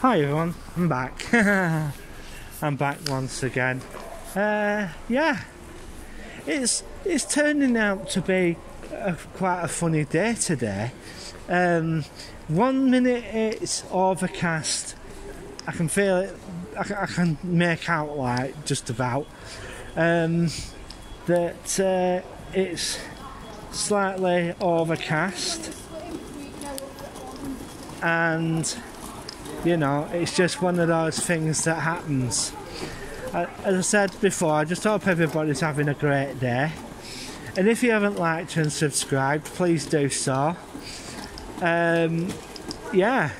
Hi everyone, I'm back. I'm back once again. Uh, yeah, it's it's turning out to be a, quite a funny day today. Um, one minute it's overcast. I can feel it. I can, I can make out like just about um, that uh, it's slightly overcast and you know it's just one of those things that happens. Uh, as I said before I just hope everybody's having a great day. And if you haven't liked and subscribed please do so. Um, yeah.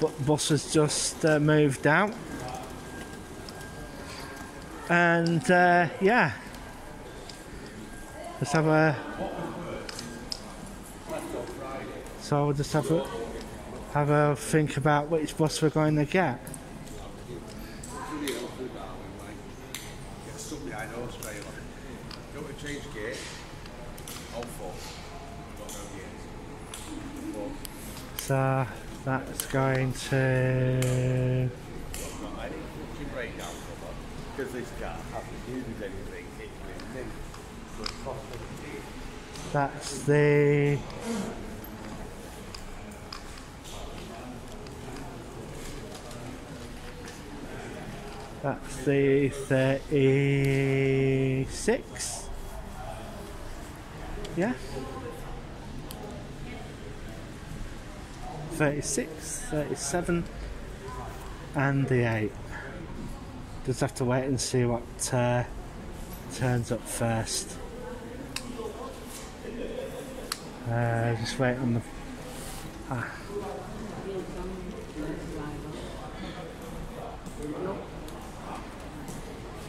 But bus has just uh, moved out. And uh, yeah. Let's have a so we'll just have a have a think about which bus we're going to get So that's going to. Go to change gate. All four. Got no gates. so that's going to Not any fucking breakdown cover. Because this car hasn't used anything. It's been new. So it's cost me that's the that's the 36 yeah 36 37 and the 8 just have to wait and see what uh, turns up first uh, just wait on the. Ah. So I'll just Yeah, wait. bus came in, it was right. That off. early shift, early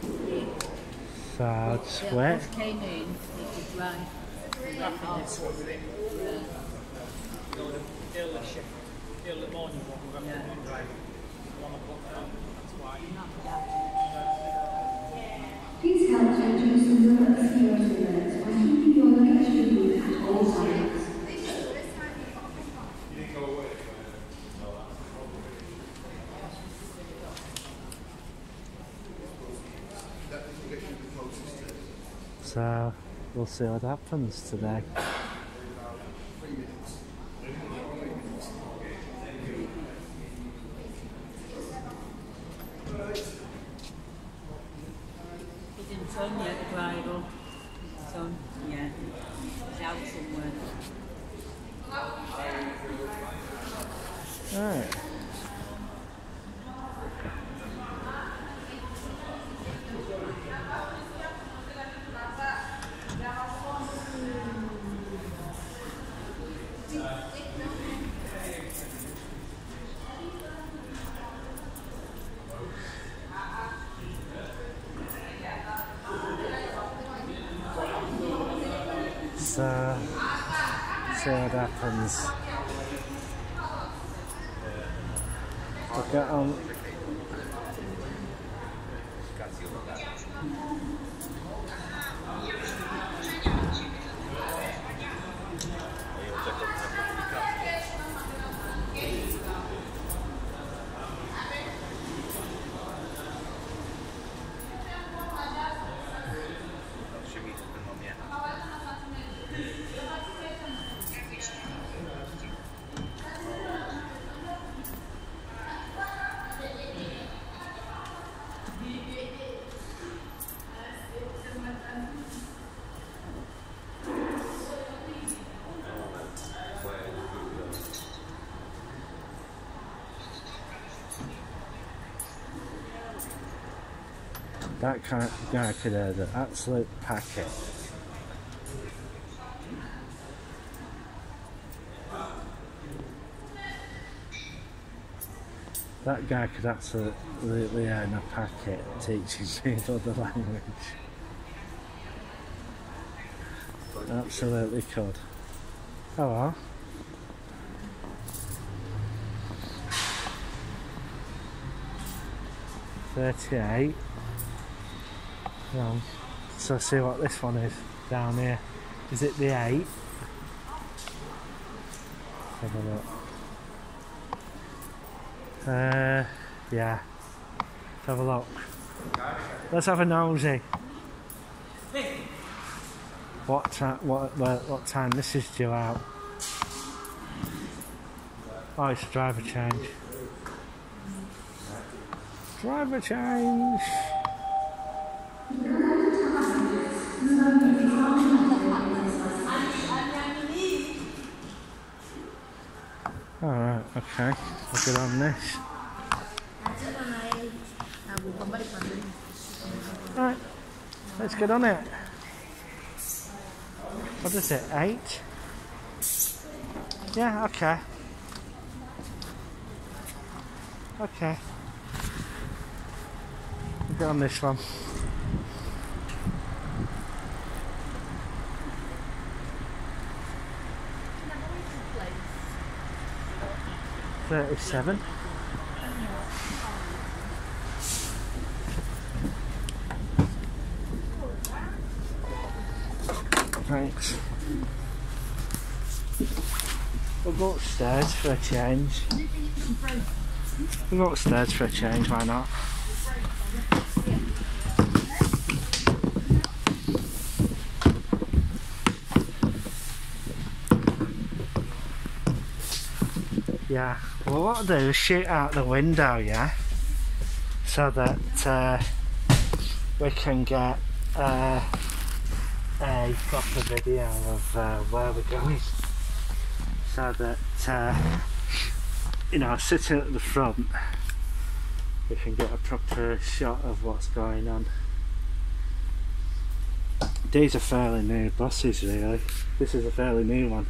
morning one, we're Yeah. going to drive one o'clock down, that's why. Please help to introduce the number of security alerts by keeping your location booth at all times. So we'll see what happens today. He didn't turn yet, the bridle. Son, yeah. He's out somewhere. Alright. So, see what happens. We'll get on. That guy could have the absolute packet. That guy could absolutely earn a packet teaching me another language. Absolutely could. Well. Thirty-eight. So see what this one is down here. Is it the eight? Have a look. Uh, yeah. Let's have a look. Let's have a nosy. What time? What, what what time this is due out? Oh, it's driver change. Driver change. Okay. We'll get on this. Right, let's get on it. What is it, eight? Yeah, okay. Okay. We'll get on this one. Thirty-seven. Thanks. We'll go upstairs for a change. We'll go upstairs for a change, why not? Yeah, well what I'll do is shoot out the window, yeah? So that uh, we can get uh, a proper video of uh, where we're going. So that, uh, you know, sitting at the front, we can get a proper shot of what's going on. These are fairly new buses, really. This is a fairly new one.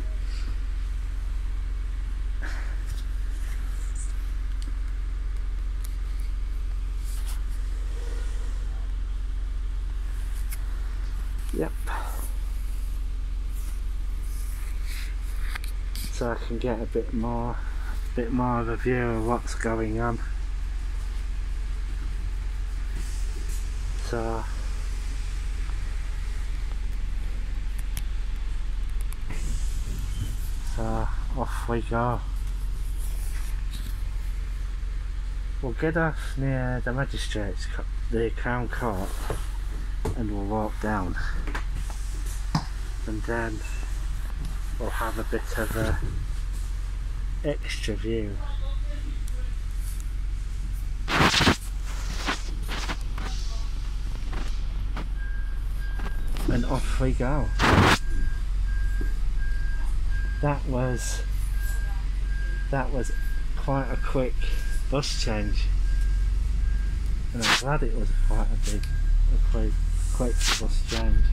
Yep. So I can get a bit more, a bit more of a view of what's going on. So. So off we go. We'll get off near the magistrates, the Crown Court, and we'll walk down. And then we'll have a bit of a extra view. And off we go. That was that was quite a quick bus change. And I'm glad it was quite a big a quick, quick bus change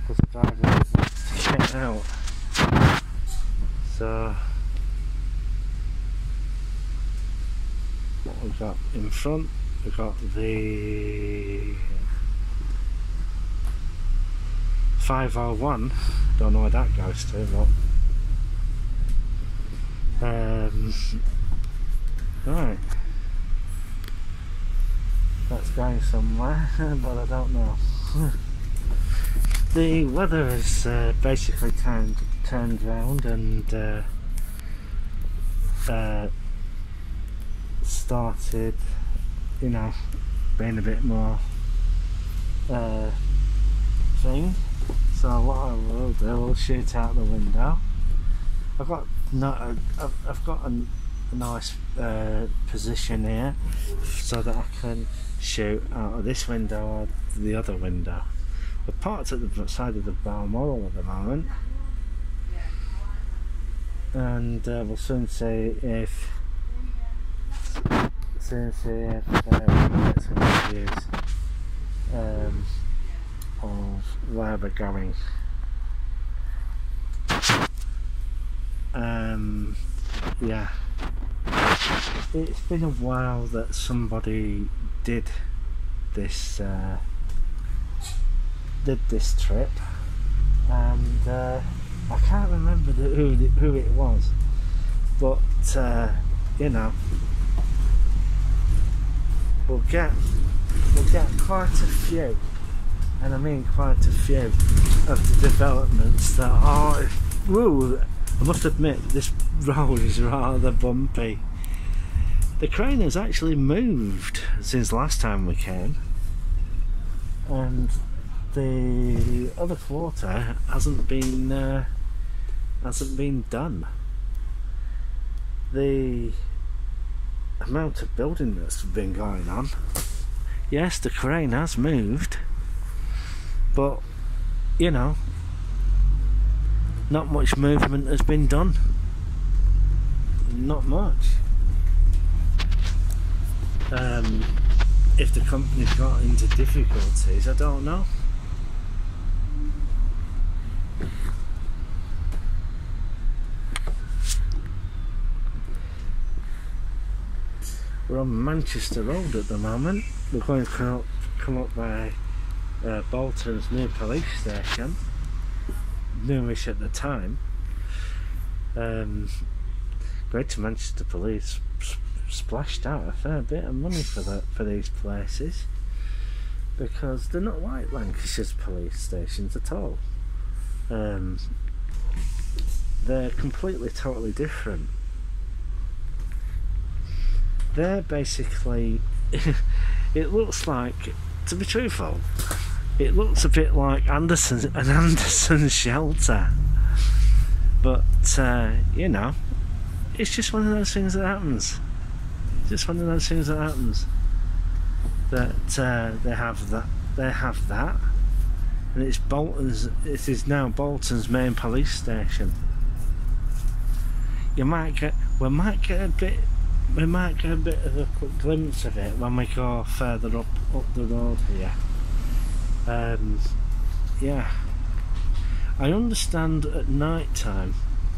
because the driver was to get out. So what we've got in front we've got the 501 don't know where that goes to but um, right that's going somewhere but I don't know. The weather has uh, basically turned turned round and uh, uh, started you know being a bit more uh, thing so what I will do I'll shoot out the window. I've got not a, I've, I've got a, a nice uh, position here so that I can shoot out of this window or the other window. We're parked at the side of the Balmoral at the moment. And uh, we'll soon see if soon see if uh, we get some reviews um, of where we're going. Um, yeah. It's been a while that somebody did this uh, did this trip and uh, I can't remember the, who the, who it was but uh, you know we'll get we'll get quite a few and I mean quite a few of the developments that are woo, I must admit, this road is rather bumpy. The crane has actually moved since last time we came, and the other quarter hasn't been uh, hasn't been done. The amount of building that's been going on. Yes, the crane has moved, but you know, not much movement has been done. Not much. Um, if the company's got into difficulties, I don't know. We're on Manchester Road at the moment. We're going to come up, come up by uh, Bolton's new police station. Newish at the time. Um, Greater Manchester Police splashed out a fair bit of money for that for these places because they're not like Lancashire's police stations at all. Um, they're completely, totally different. They're basically. it looks like, to be truthful, it looks a bit like Anderson's an Anderson shelter. But uh, you know, it's just one of those things that happens. Just one of those things that happens. That uh, they have that they have that, and it's Bolton's. It is now Bolton's main police station. You might get, we might get a bit, we might get a bit of a glimpse of it when we go further up up the road here. Um, yeah. I understand at night time,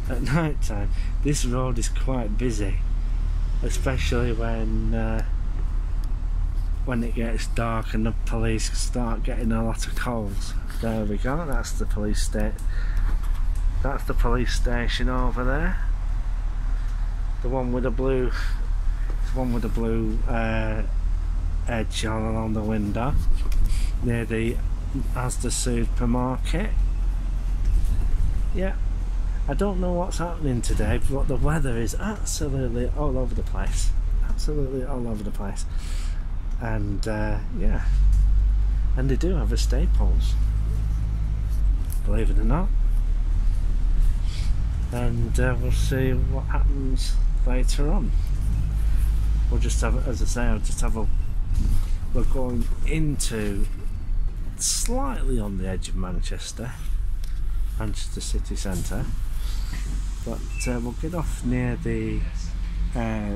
at night time, this road is quite busy, especially when uh, when it gets dark and the police start getting a lot of calls. There we go. That's the police state. That's the police station over there. The one with the blue, the one with the blue uh, edge all along the window near the Asda supermarket. Yeah, I don't know what's happening today, but the weather is absolutely all over the place. Absolutely all over the place. And uh, yeah, and they do have a Staples, believe it or not. And uh, we'll see what happens later on. We'll just have, as I say, I'll just have a. We're going into slightly on the edge of Manchester, Manchester city centre, but uh, we'll get off near the uh,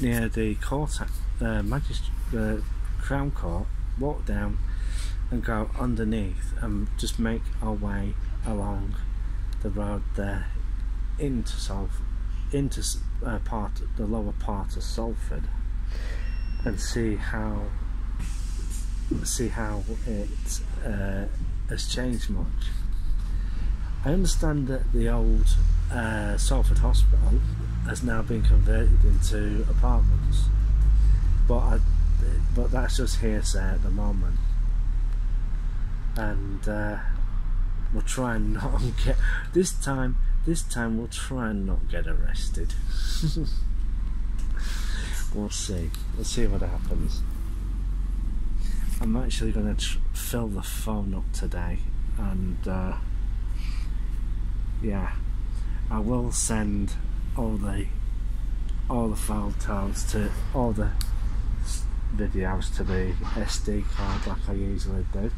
near the court, uh, magist- uh, Crown Court, walk down and go underneath and just make our way along the road there into Salford, into uh, part the lower part of Salford, and see how see how it uh, has changed much. I understand that the old uh, Salford Hospital has now been converted into apartments, but I, but that's just hearsay at the moment, and uh, we'll try and not get this time. This time we'll try and not get arrested. we'll see. We'll see what happens. I'm actually going to fill the phone up today, and uh, yeah, I will send all the all the photos to all the videos to the SD card like I usually do,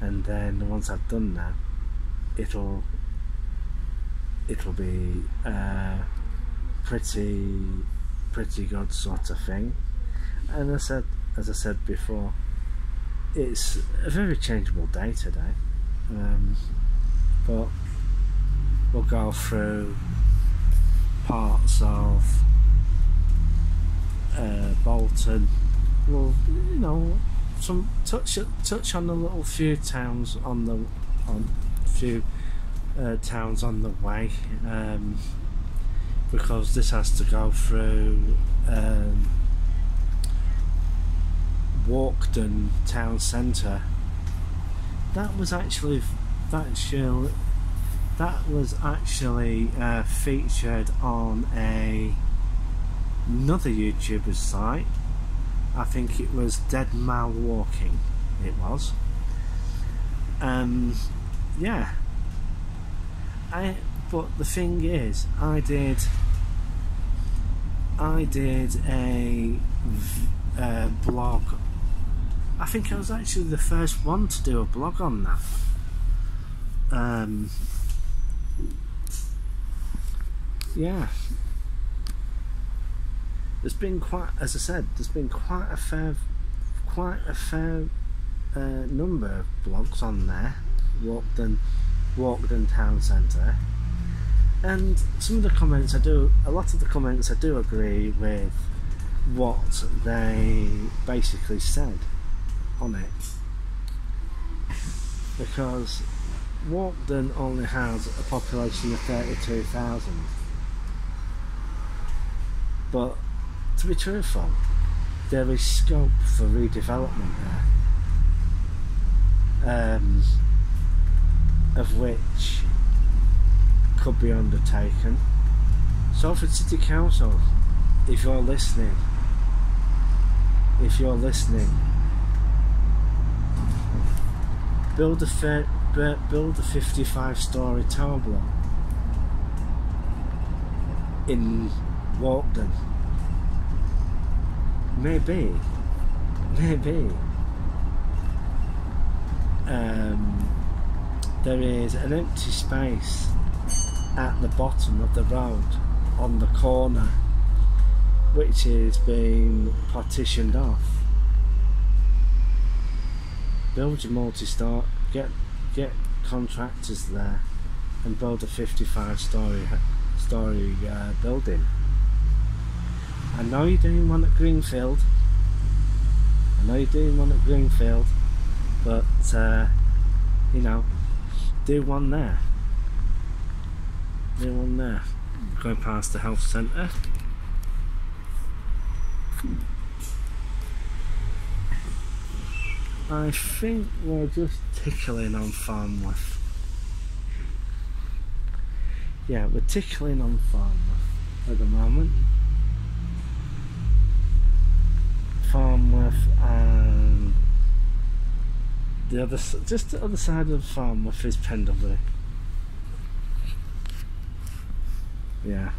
and then once I've done that, it'll it'll be uh, pretty pretty good sort of thing. And I said, as I said before, it's a very changeable day today, um, but we'll go through parts of uh, Bolton. We'll, you know, some touch touch on a little few towns on the on few uh, towns on the way, um, because this has to go through. Um, Walkden town centre. That was actually that show that was actually uh, featured on a another YouTuber's site. I think it was Dead Mal Walking. It was. Um, yeah. I but the thing is, I did. I did a v- uh, blog. I think I was actually the first one to do a blog on that. Um, yeah. There's been quite, as I said, there's been quite a fair, quite a fair uh, number of blogs on there. Walkden, Walkden Town Centre, and some of the comments I do, a lot of the comments I do agree with what they basically said on it, because Walkden only has a population of 32,000. But to be truthful, there is scope for redevelopment there, um, of which could be undertaken. Salford City Council, if you're listening, if you're listening, build a build a 55 story tower block in Walkden. Maybe, maybe. Um, there is an empty space at the bottom of the road on the corner which is being partitioned off. Build your multi-star, get get contractors there, and build a 55 story story uh, building. I know you're doing one at Greenfield. I know you're doing one at Greenfield, but uh, you know, do one there. Do one there. Going past the health centre. I think we're just tickling on Farnworth. Yeah, we're tickling on Farnworth at the moment. Farnworth and the other, just the other side of Farnworth is Pendlebury. Yeah,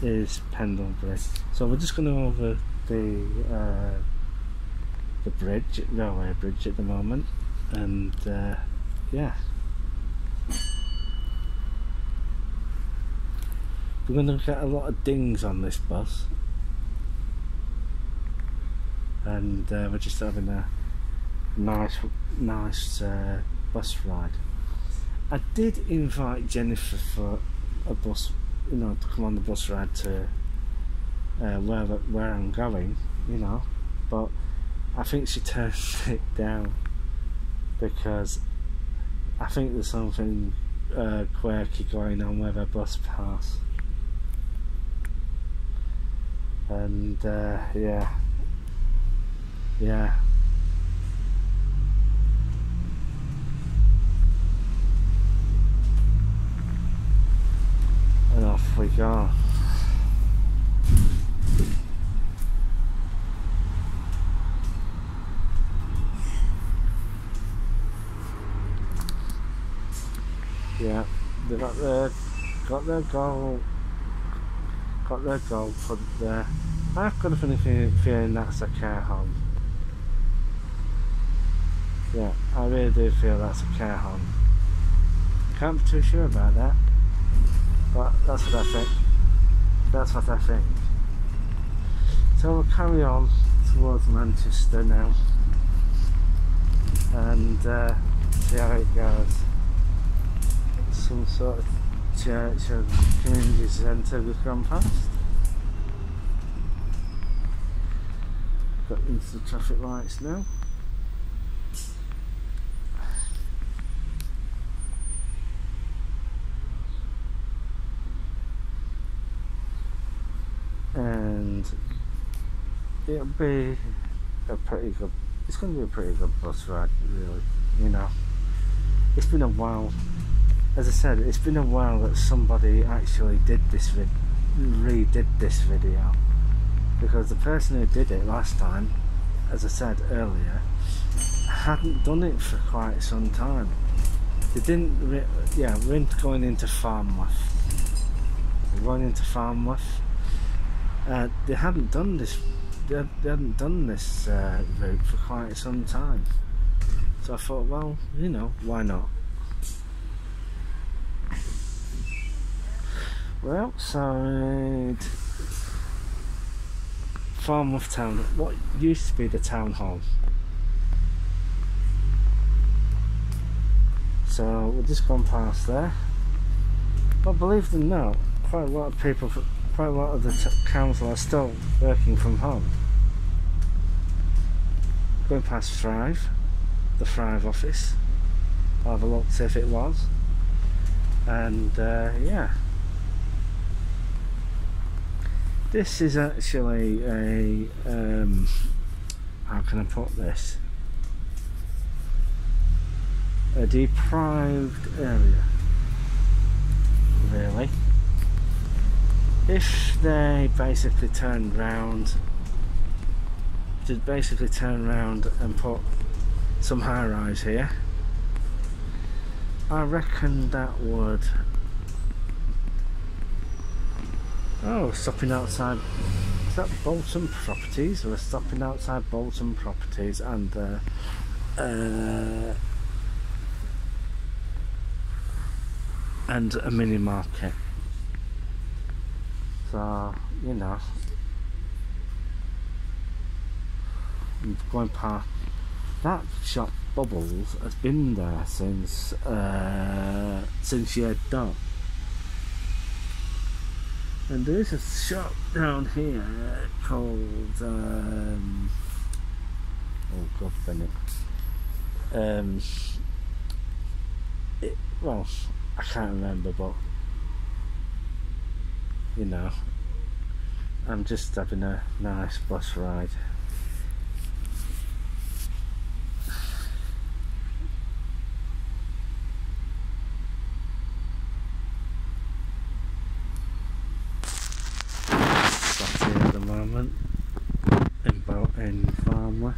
is Pendlebury. So we're just going to over the uh, the bridge, railway bridge at the moment, and uh, yeah. We're going to get a lot of dings on this bus, and uh, we're just having a nice, nice uh, bus ride. I did invite Jennifer for a bus, you know, to come on the bus ride to uh, where where I'm going, you know, but I think she turned it down because I think there's something uh, quirky going on with her bus pass. And uh, yeah, yeah. And off we go. Yeah, they got their got their goal got their goal put there. I've got a funny feeling, that's a care home. Yeah, I really do feel that's a care home. Can't be too sure about that, but that's what I think. That's what I think. So we'll carry on towards Manchester now and uh, see how it goes some sort of church or community centre we've gone past. Got into the traffic lights now. And it'll be a pretty good, it's going to be a pretty good bus ride, really, you know. it's been a while. As I said, it's been a while that somebody actually did this vid, redid this video, because the person who did it last time, as I said earlier, hadn't done it for quite some time. They didn't, yeah, we're going into Farnworth. We're going into Farnworth. Uh, they hadn't done this. They, they hadn't done this uh, route for quite some time. So I thought, well, you know, why not? We're outside Farnworth Town, what used to be the town hall. So we've just gone past there. But believe it or not, quite a lot of people, quite a lot of the council are still working from home. Going past Thrive, the Thrive office. I'll have a look, see if it was. And uh, yeah. This is actually a, um, how can I put this? A deprived area. Really. If they basically turned round, to basically turn round and put some high rise here, I reckon that would. Oh, stopping outside. Is that Bolton Properties? We're stopping outside Bolton Properties and uh, uh, and a mini market. So you know, going past that shop. Bubbles has been there since uh, since had done. And there is a shop down here called um, oh God, Bennett. Um, it, well, I can't remember, but you know, I'm just having a nice bus ride. Sat here at the moment in in Farnworth.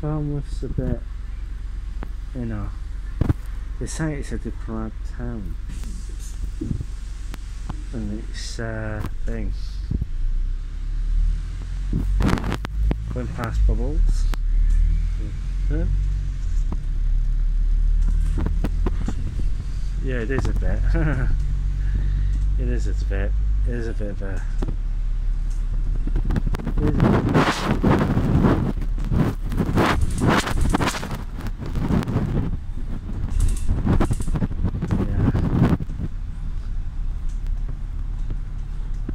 Farnworth's a bit, you know, they say it's a deprived town, and it's uh, thing. Going past bubbles. Yeah. Yeah, it is a bit. it is a bit. It is a bit of a Yeah.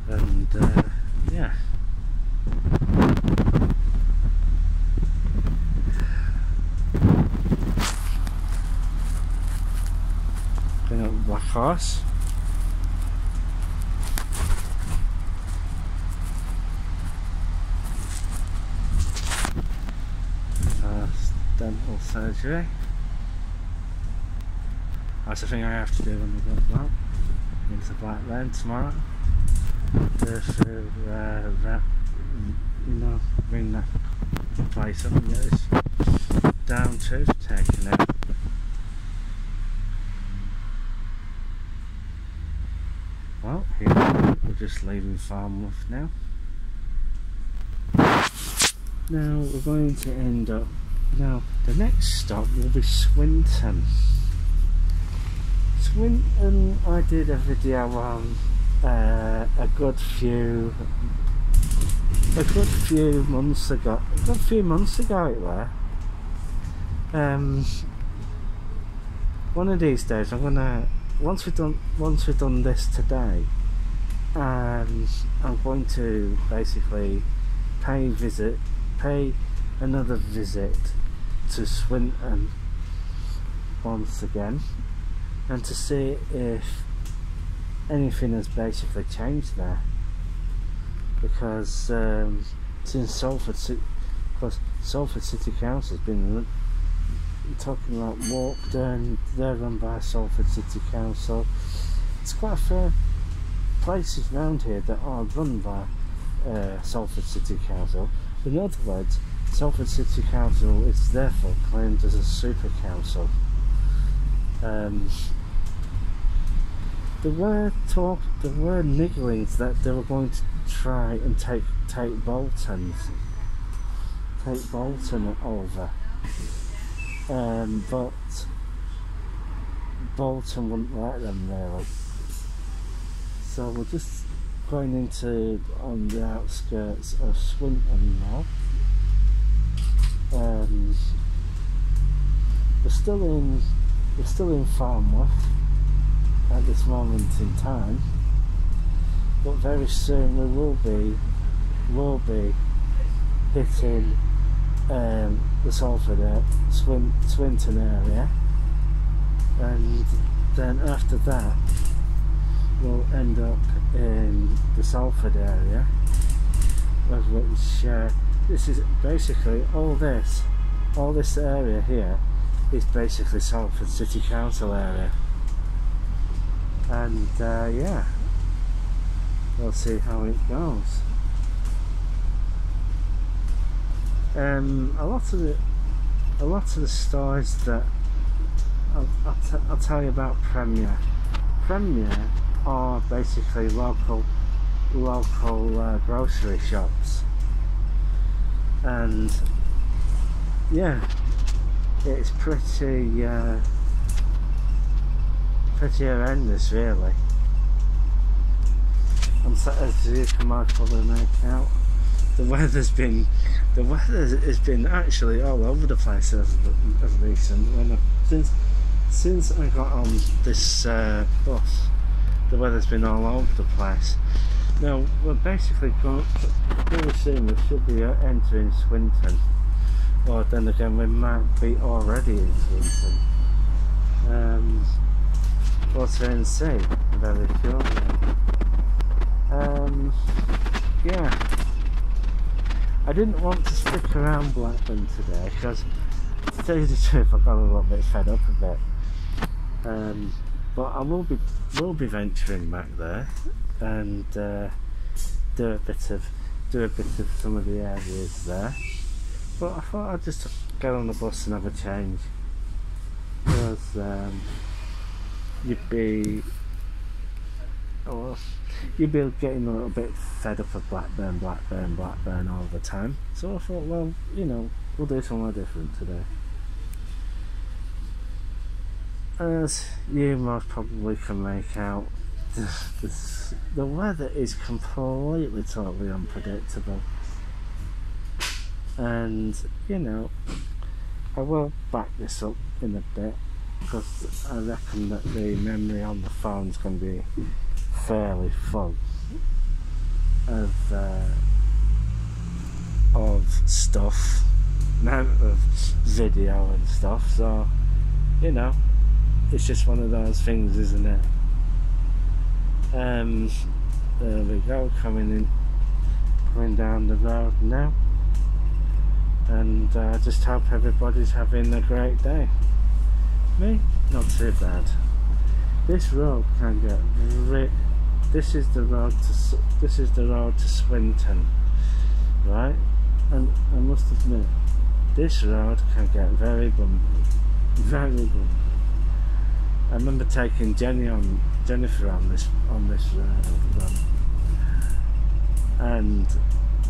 And uh, yeah. Going Black Horse. Uh, dental surgery. That's the thing I have to do when we go back into Black Lane tomorrow. Just to uh, wrap, you know, bring that place up and get this down to taking it. Well, here we go. We're just leaving Farnworth now. Now we're going to end up. Now the next stop will be Swinton. Swinton, I did a video on uh, a good few, a good few months ago. A good few months ago, it were. Um, one of these days, I'm gonna once we've done once we've done this today, and I'm going to basically pay visit, pay another visit to Swinton once again, and to see if anything has basically changed there. Because um, since Salford, Ci- because Salford City Council has been talking about Walkden, they're run by Salford City Council. It's quite a fair places around here that are run by uh, Salford City Council. In other words, Salford City Council is therefore claimed as a super council. Um, there were talk, there were nigglings that they were going to try and take take Bolton's, take Bolton over, um, but Bolton wouldn't let them really. So we're just going into on the outskirts of Swinton now. Um, we're still in we're still in Farnworth at this moment in time, but very soon we will be will be hitting um, the Salford Swin, Swinton area, and then after that we'll end up in the Salford area, this is basically all this, all this area here is basically Salford City Council area. And uh, yeah, we'll see how it goes. Um, a lot of the, a lot of the stores that I'll, I'll, I'll tell you about Premier. Premier are basically local, local uh, grocery shops, and yeah, it's pretty uh, pretty horrendous really. I'm as you can might probably make out. The weather's been the weather has been actually all over the place as, as recent when I, since since I got on this uh, bus the weather's been all over the place now we're basically very soon we should be entering Swinton or then again we might be already in Swinton. Um, we'll soon see very shortly. Um, yeah, I didn't want to stick around Blackburn today because to tell you the truth I got a little bit fed up a bit. Um, but I will be will be venturing back there and uh, do a bit of do a bit of some of the areas there. But I thought I'd just get on the bus and have a change. Because um, you'd be. Oh, well, you'd be getting a little bit fed up of Blackburn, Blackburn, Blackburn all the time. So I thought, well, you know, we'll do somewhere different today. As you most probably can make out, the, the weather is completely, totally unpredictable. And you know I will back this up in a bit because I reckon that the memory on the phone is going to be fairly full of uh, of stuff. Of video and stuff so you know it's just one of those things isn't it um there we go coming in coming down the road now and uh, just hope everybody's having a great day. Me, not too bad. This road can get ri- This is the road to this is the road to Swinton, right? And I must admit, this road can get very bumpy, very bumpy. I remember taking Jenny on Jennifer on this on this uh, run, and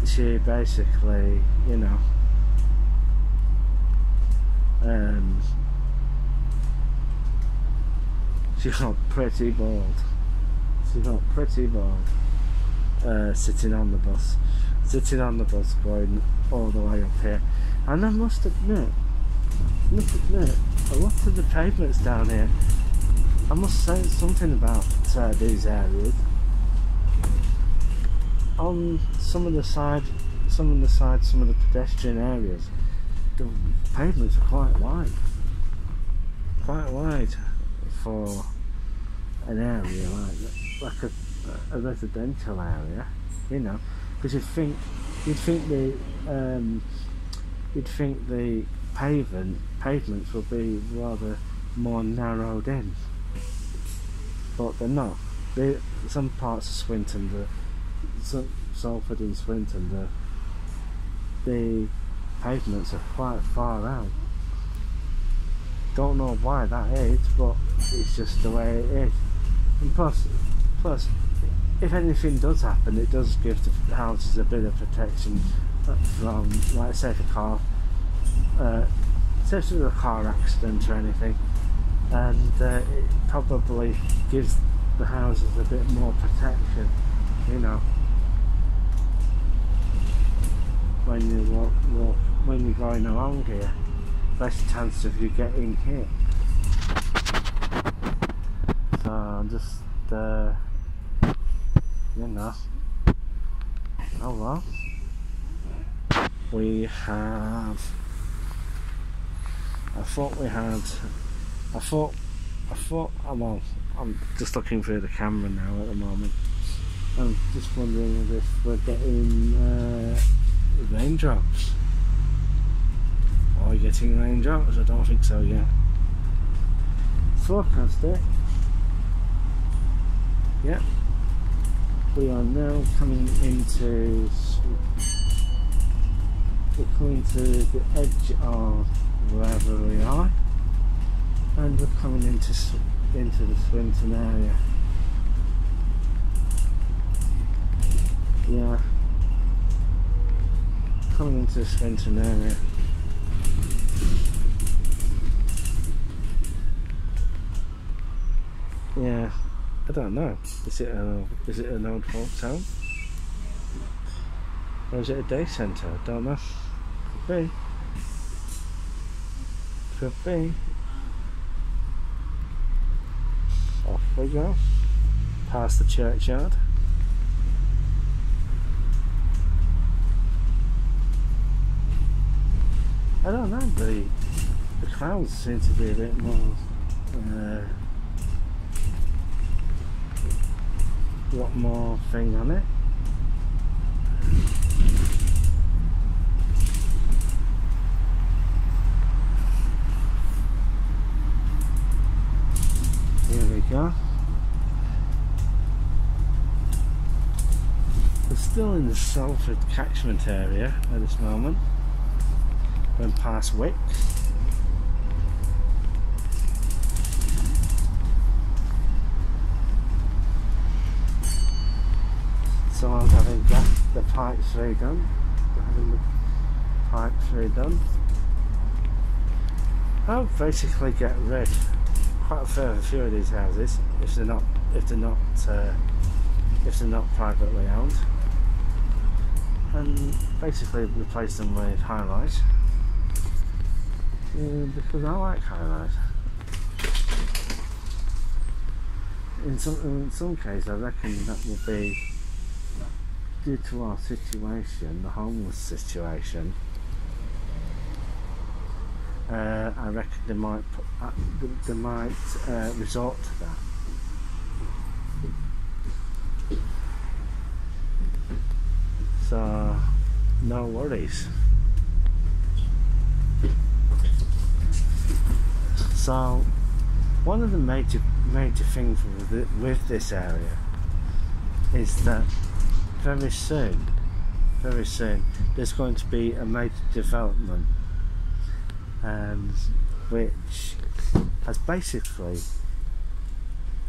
she basically, you know, um, she got pretty bored. She got pretty bored uh, sitting on the bus, sitting on the bus going all the way up here. And I must admit, must admit, a lot of the pavements down here, I must say something about uh, these areas. On some of the side, some of the side, some of the pedestrian areas, the pavements are quite wide. Quite wide for an area like like a, a residential area, you know, because you'd think you'd think the um, you'd think the pavement pavements will be rather more narrowed in. But they're not. They, some parts of Swinton, the, some, Salford and Swinton, the, the pavements are quite far out. Don't know why that is, but it's just the way it is. And plus, plus, if anything does happen, it does give the houses a bit of protection uh, from, like, say, a car, uh, there's a car accident or anything, and uh, it probably gives the houses a bit more protection, you know. When you walk, walk when you're going along here, less chance of you getting hit. So I'm just, uh, you know. Oh well. We have. I thought we had. I thought. I thought. oh, Well, I'm just looking through the camera now at the moment. I'm just wondering if we're getting uh, raindrops. Are we getting raindrops? I don't think so yet. Forecast it. Yep. We are now coming into. We're coming to the edge of wherever we are, and we're coming into into the Swinton area. Yeah. Coming into the Swinton area. Yeah, I don't know. Is it a, is it an old folk town? Or is it a day centre? I don't know. Could be. Could be. Off we go. Past the churchyard. I don't know, the, the clouds seem to be a bit more uh, lot more thing on it. Here we go. Still in the Salford catchment area at this moment. When past Wick. Someone's having gas, the pipes redone. We're having the pipes redone. I'll basically get rid quite a fair few of these houses if they're not if they're not uh, if they're not privately owned, and basically replace them with high rise. Yeah, because I like high rise. In some in some cases, I reckon that will be due to our situation, the homeless situation. Uh, I reckon they might put, uh, they might uh, resort to that. So, no worries. So, one of the major major things with, it, with this area is that very soon, very soon, there's going to be a major development, um, which has basically,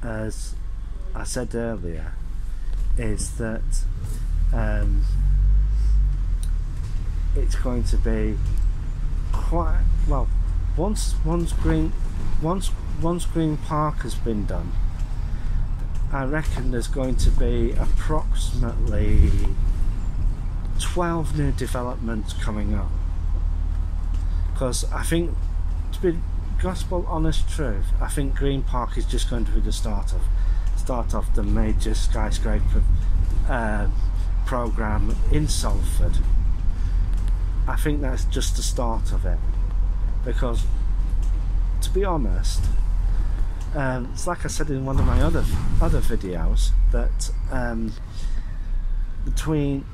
as I said earlier, is that it's going to be quite well. Once once green, once once Green Park has been done, I reckon there's going to be approximately 12 new developments coming up. Because I think, to be gospel honest truth, I think Green Park is just going to be the start of start of the major skyscraper uh, program in Salford. I think that's just the start of it. Because, to be honest, um, it's like I said in one of my other other videos that um, between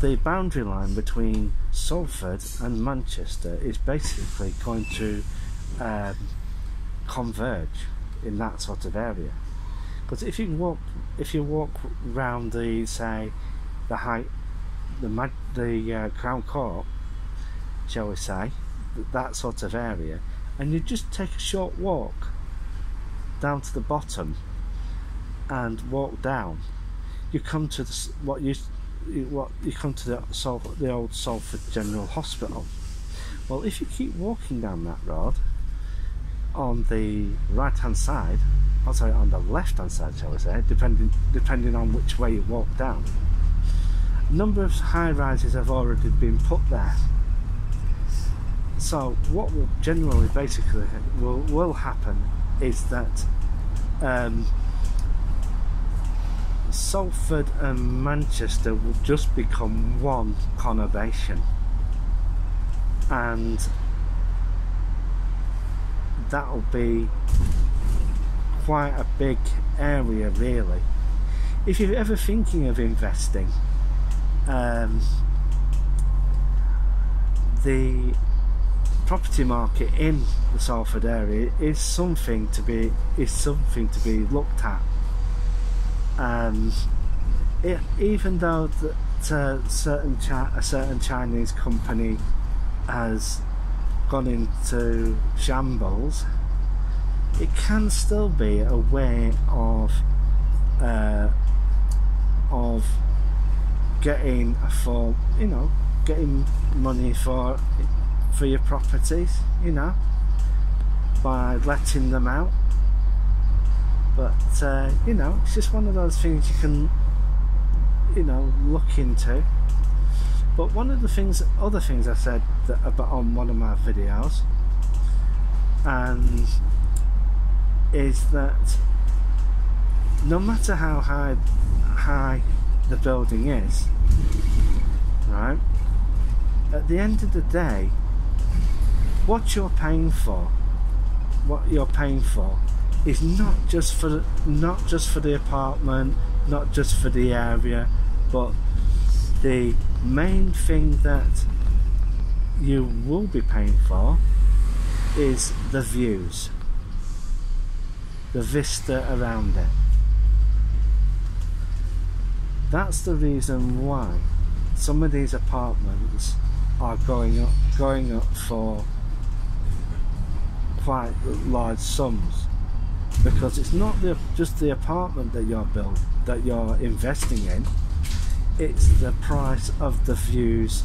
the boundary line between Salford and Manchester is basically going to um, converge in that sort of area. Because if you walk, if you walk round the say, the height, the mag, the uh, Crown Court, shall we say, th- that sort of area, and you just take a short walk down to the bottom and walk down, you come to the, what you what you come to the the old Salford General Hospital. Well, if you keep walking down that road, on the right hand side, or sorry, on the left hand side, shall we say, depending depending on which way you walk down, number of high rises have already been put there. So what will generally basically will will happen is that um, Salford and Manchester will just become one conurbation, and that'll be quite a big area, really. If you're ever thinking of investing, um, the property market in the Salford area is something to be is something to be looked at. Um, it, even though that uh, certain a certain Chinese company has gone into shambles, it can still be a way of uh, of getting a form, you know, getting money for for your properties, you know, by letting them out. But uh, you know, it's just one of those things you can, you know, look into. But one of the things, other things I said that about on one of my videos, and is that no matter how high high the building is, right? At the end of the day, what you're paying for, what you're paying for, is not just for the, not just for the apartment, not just for the area, but the main thing that you will be paying for is the views, the vista around it. That's the reason why some of these apartments are going up, going up for quite large sums. Because it's not the, just the apartment that you're built that you're investing in. It's the price of the views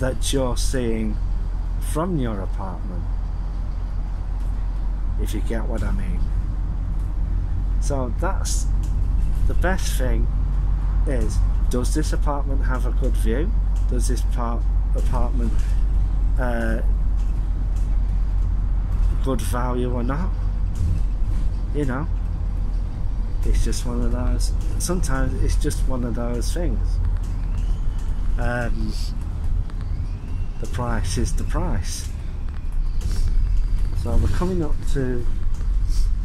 that you're seeing from your apartment. If you get what I mean. So that's the best thing is does this apartment have a good view? Does this part apartment uh, good value or not? You know? It's just one of those sometimes it's just one of those things. Um, the price is the price. So we're coming up to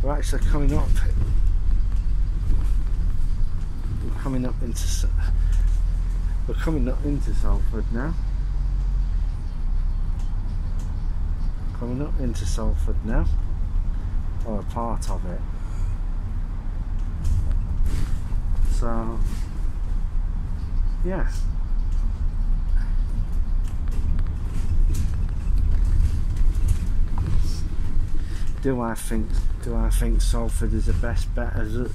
we're actually coming up coming up into we're coming up into Salford now. Coming up into Salford now. Or a part of it. So yeah. Do I think do I think Salford is the best bet as a,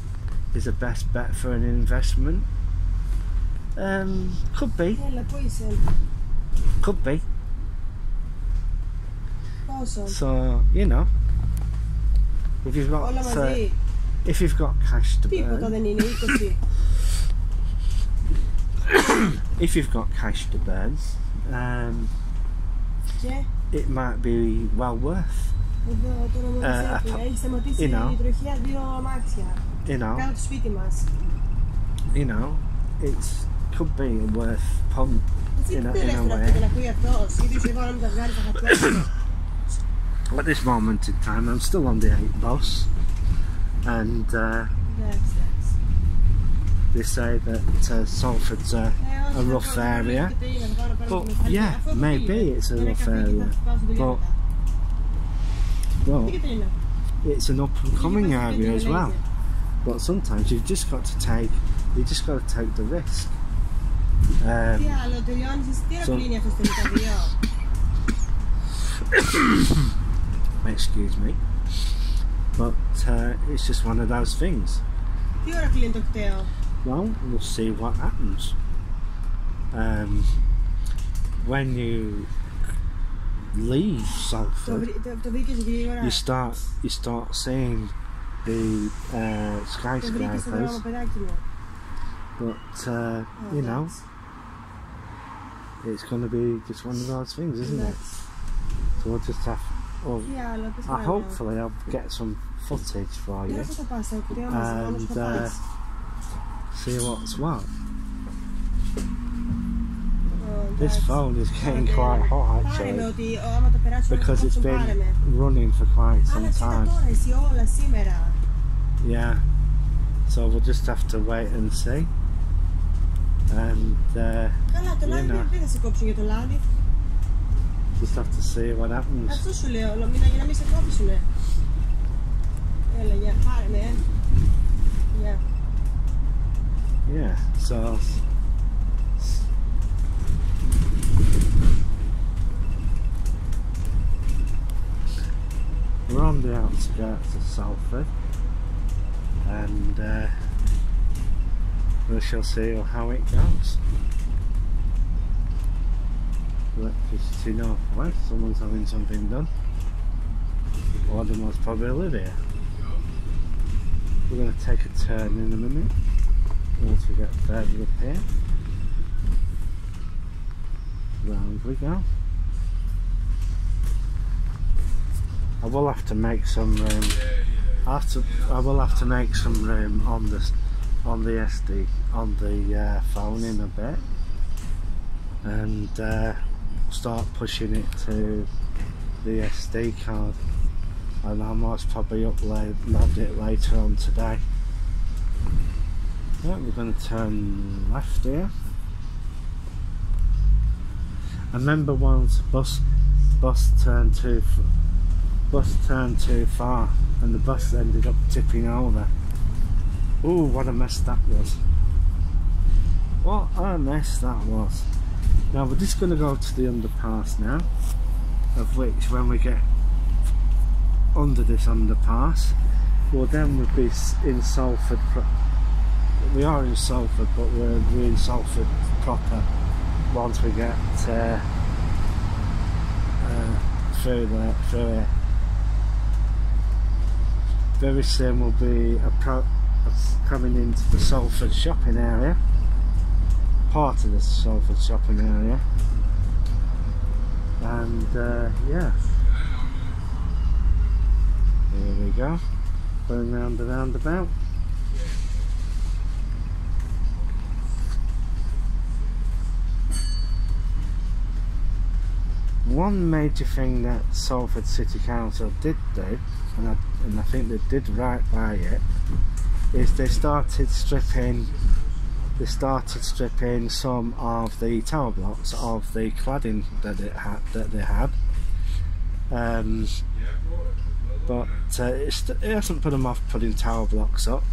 is the best bet for an investment. Um, could be. Could be. So you know, if you've got uh, if you've got cash to burn, if you've got cash to burn, um, it might be well worth. Uh, you know. You know. You know, could be worth pump. In a, in a way. At this moment in time, I'm still on the 8 bus, and uh, they say that uh, Salford's a, a, rough area. But yeah, maybe it's a rough area, but well, it's an up and coming area as well. But sometimes you've just got to take, you just got to take the risk. Um, Sì, allora dobbiamo insistere So- con linea sostenuta io. excuse me. But uh, it's just one of those things. Ti ora cliente Teo. Well, we'll see what happens. Um, when you leave Salford, Dovrei che si devi ora. you start you start seeing the uh, skyscrapers, stavamo per attimo. but uh, Oh, you know it's going to be just one of those things, isn't it? So we'll just have. Well, Sì, allora questo è- hopefully I'll get some footage for you. cosa passa, vediamo se And, uh. See what's what. Oh, This phone is getting quite hot actually ho ti- ho amato per accio, because it's been running for quite Ah, some time. Yeah. So we'll just have to wait and see. And uh, You know. vede se kopje to ladi. just have to see what happens. su šule, lo mi na mi se kopje šule. Ele, ja, pareme. Ja. Yeah. So. We're on the outskirts of Salford, and uh, we shall see how it goes. Electricity northwest, someone's having something done. Or they must probably live here. We're going to take a turn in a minute once we get further up here. Round we go. I will have to make some room. I have to. I will have to make some room on the on the SD on the uh, phone in a bit, and uh, start pushing it to the SD card. And I might probably upload load it later on today. Yeah, we're going to turn left here. I remember once bus bus turned too f- bus turned too far and the bus ended up tipping over. Ooh, what a mess that was. What a mess that was. Now we're just going to go to the underpass now, of which when we get under this underpass, well then we'll be in Salford. We are in Salford, but we're, we're in Salford proper once we get uh, uh, through there, through here. Very soon we'll be coming into the Salford shopping area, part of the Salford shopping area, and uh, yeah, here we go, going round the roundabout. One major thing that Salford City Council did do, and I, and I think they did right by it, is they started stripping they started stripping some of the tower blocks of the cladding that it had that they had. Um, but uh, it hasn't put them off putting tower blocks up.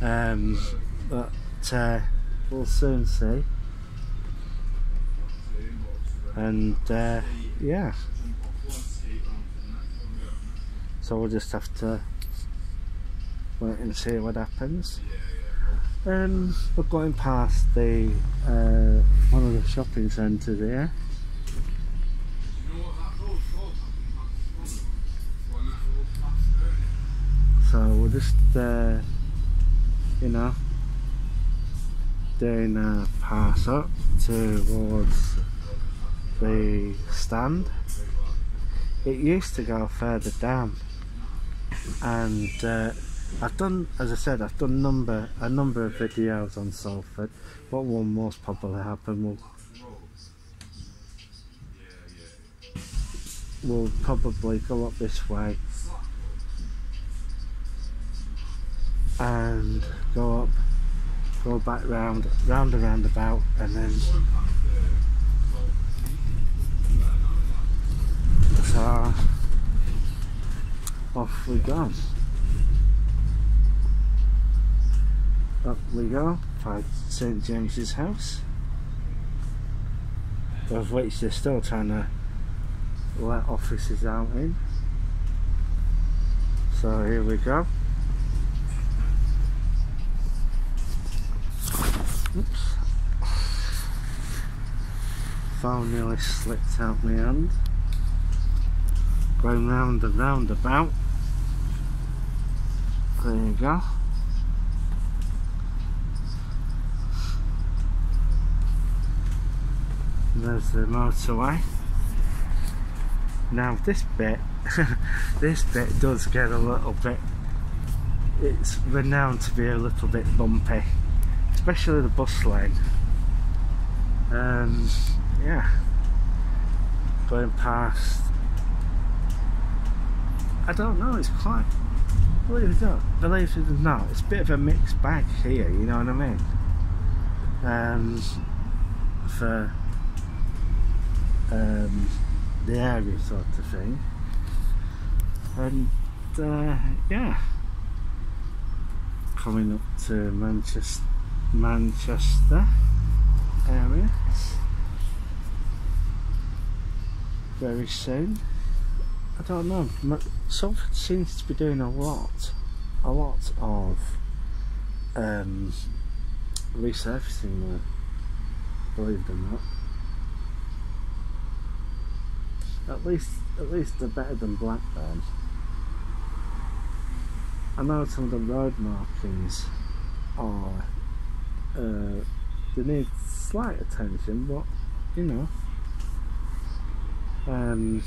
Um, but uh, we'll soon see. And uh, yeah, so we'll just have to wait and see what happens. Um, we're going past the uh, one of the shopping centres here. So we're just, uh, you know, doing a pass up towards the stand. It used to go further down, and uh, I've done, as I said, I've done number a number of videos on Salford. What will most probably happen will will probably go up this way and go up, go back round, round and roundabout, and then so off we go. Up we go by St James's House, of which they're still trying to let officers out in. So here we go. Oops. Phone nearly slipped out my hand. Going round and round about. There you go. There's the motorway. Now this bit, this bit does get a little bit, it's renowned to be a little bit bumpy, especially the bus lane. Um, yeah, going past, I don't know, it's quite, believe it or not, believe it or not, it's a bit of a mixed bag here, you know what I mean? Um, for um, the area sort of thing. And uh, yeah. Coming up to Manchester Manchester area. Very soon I don't know Salford seems to be doing a lot a lot of um, resurfacing work believe it or not At least, at least they're better than Blackburn. I know some of the road markings are, uh, they need slight attention, but you know, um,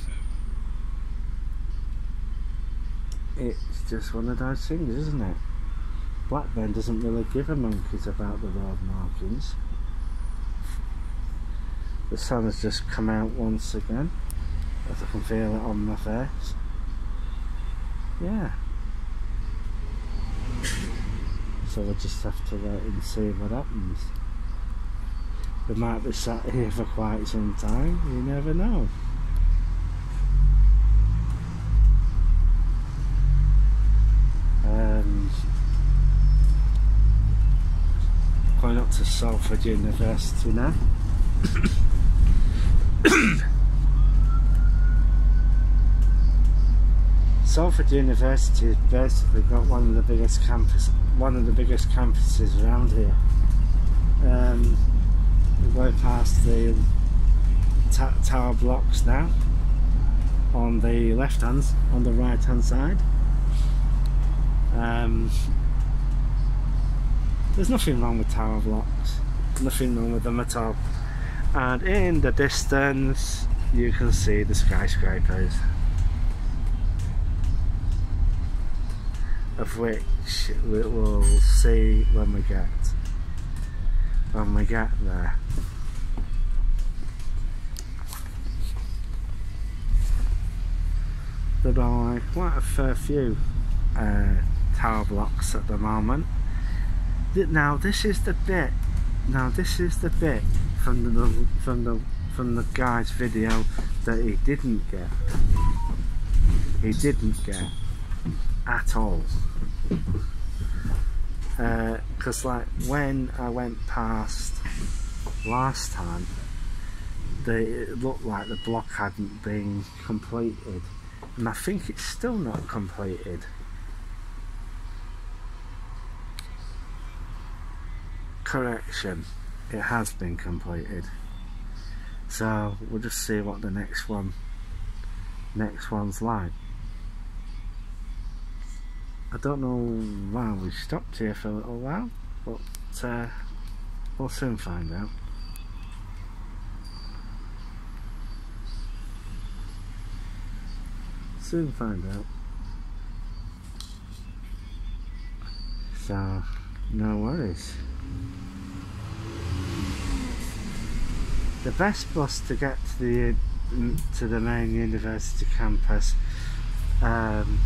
it's just one of those things, isn't it? Blackburn doesn't really give a monkeys about the road markings. The sun has just come out once again if I can feel it on my face. Yeah. So we'll just have to wait and see what happens. We might be sat here for quite some time, you never know. Um, going up to Salford University now. Salford University has basically got one of the biggest campus, one of the biggest campuses around here. Um, we're going past the tower blocks now. On the left hand, on the right hand side. Um, there's nothing wrong with tower blocks. Nothing wrong with them at all. And in the distance, you can see the skyscrapers. of which we will see when we get when we get there. There are quite a fair few uh, tower blocks at the moment. Now this is the bit. Now this is the bit from the from the from the guy's video that he didn't get. He didn't get at all because uh, like when I went past last time the, it looked like the block hadn't been completed and I think it's still not completed correction it has been completed so we'll just see what the next one next one's like I don't know why we stopped here for a little while, but uh, we'll soon find out. Soon find out. So, no worries. The best bus to get to the to the main university campus um,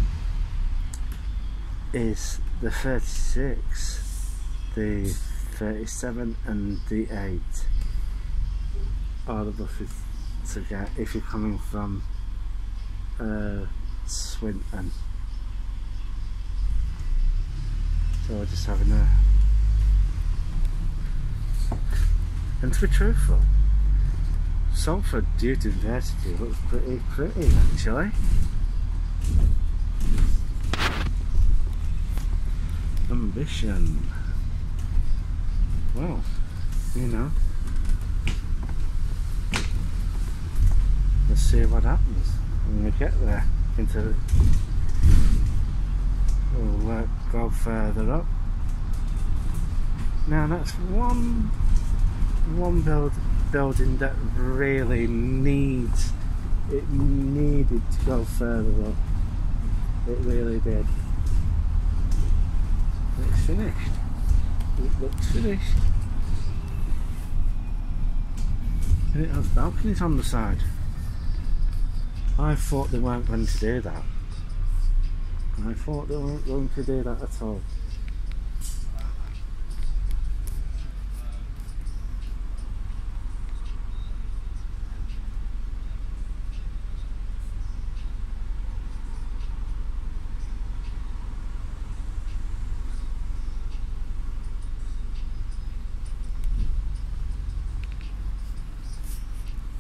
is the 36, the 37 and the 8 are the buses to get if you're coming from uh, Swinton So we're just having a. And to be truthful, Salford Duke University looks pretty pretty actually. Ambition. Well, you know. Let's see what happens when we get there into the we'll uh, go further up. Now that's one one build building that really needs it needed to go further up. It really did. It's finished. It looks finished. And it has balconies on the side. I thought they weren't going to do that. I thought they weren't going to do that at all.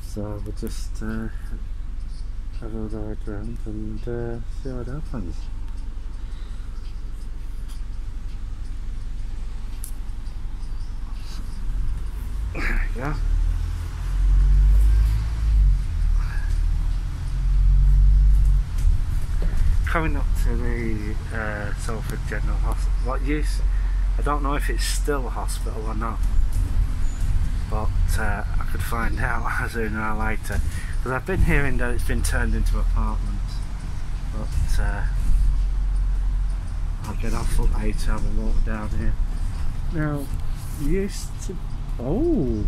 So we'll just uh, have a ride around and uh, see what happens. Yeah. Coming up to the uh, Salford General Hospital. What use? I don't know if it's still a hospital or not, but uh, I could find out sooner or later. Because I've been hearing that it's been turned into apartments, but uh, I'll get off up later, have a walk down here. Now, used to. Oh!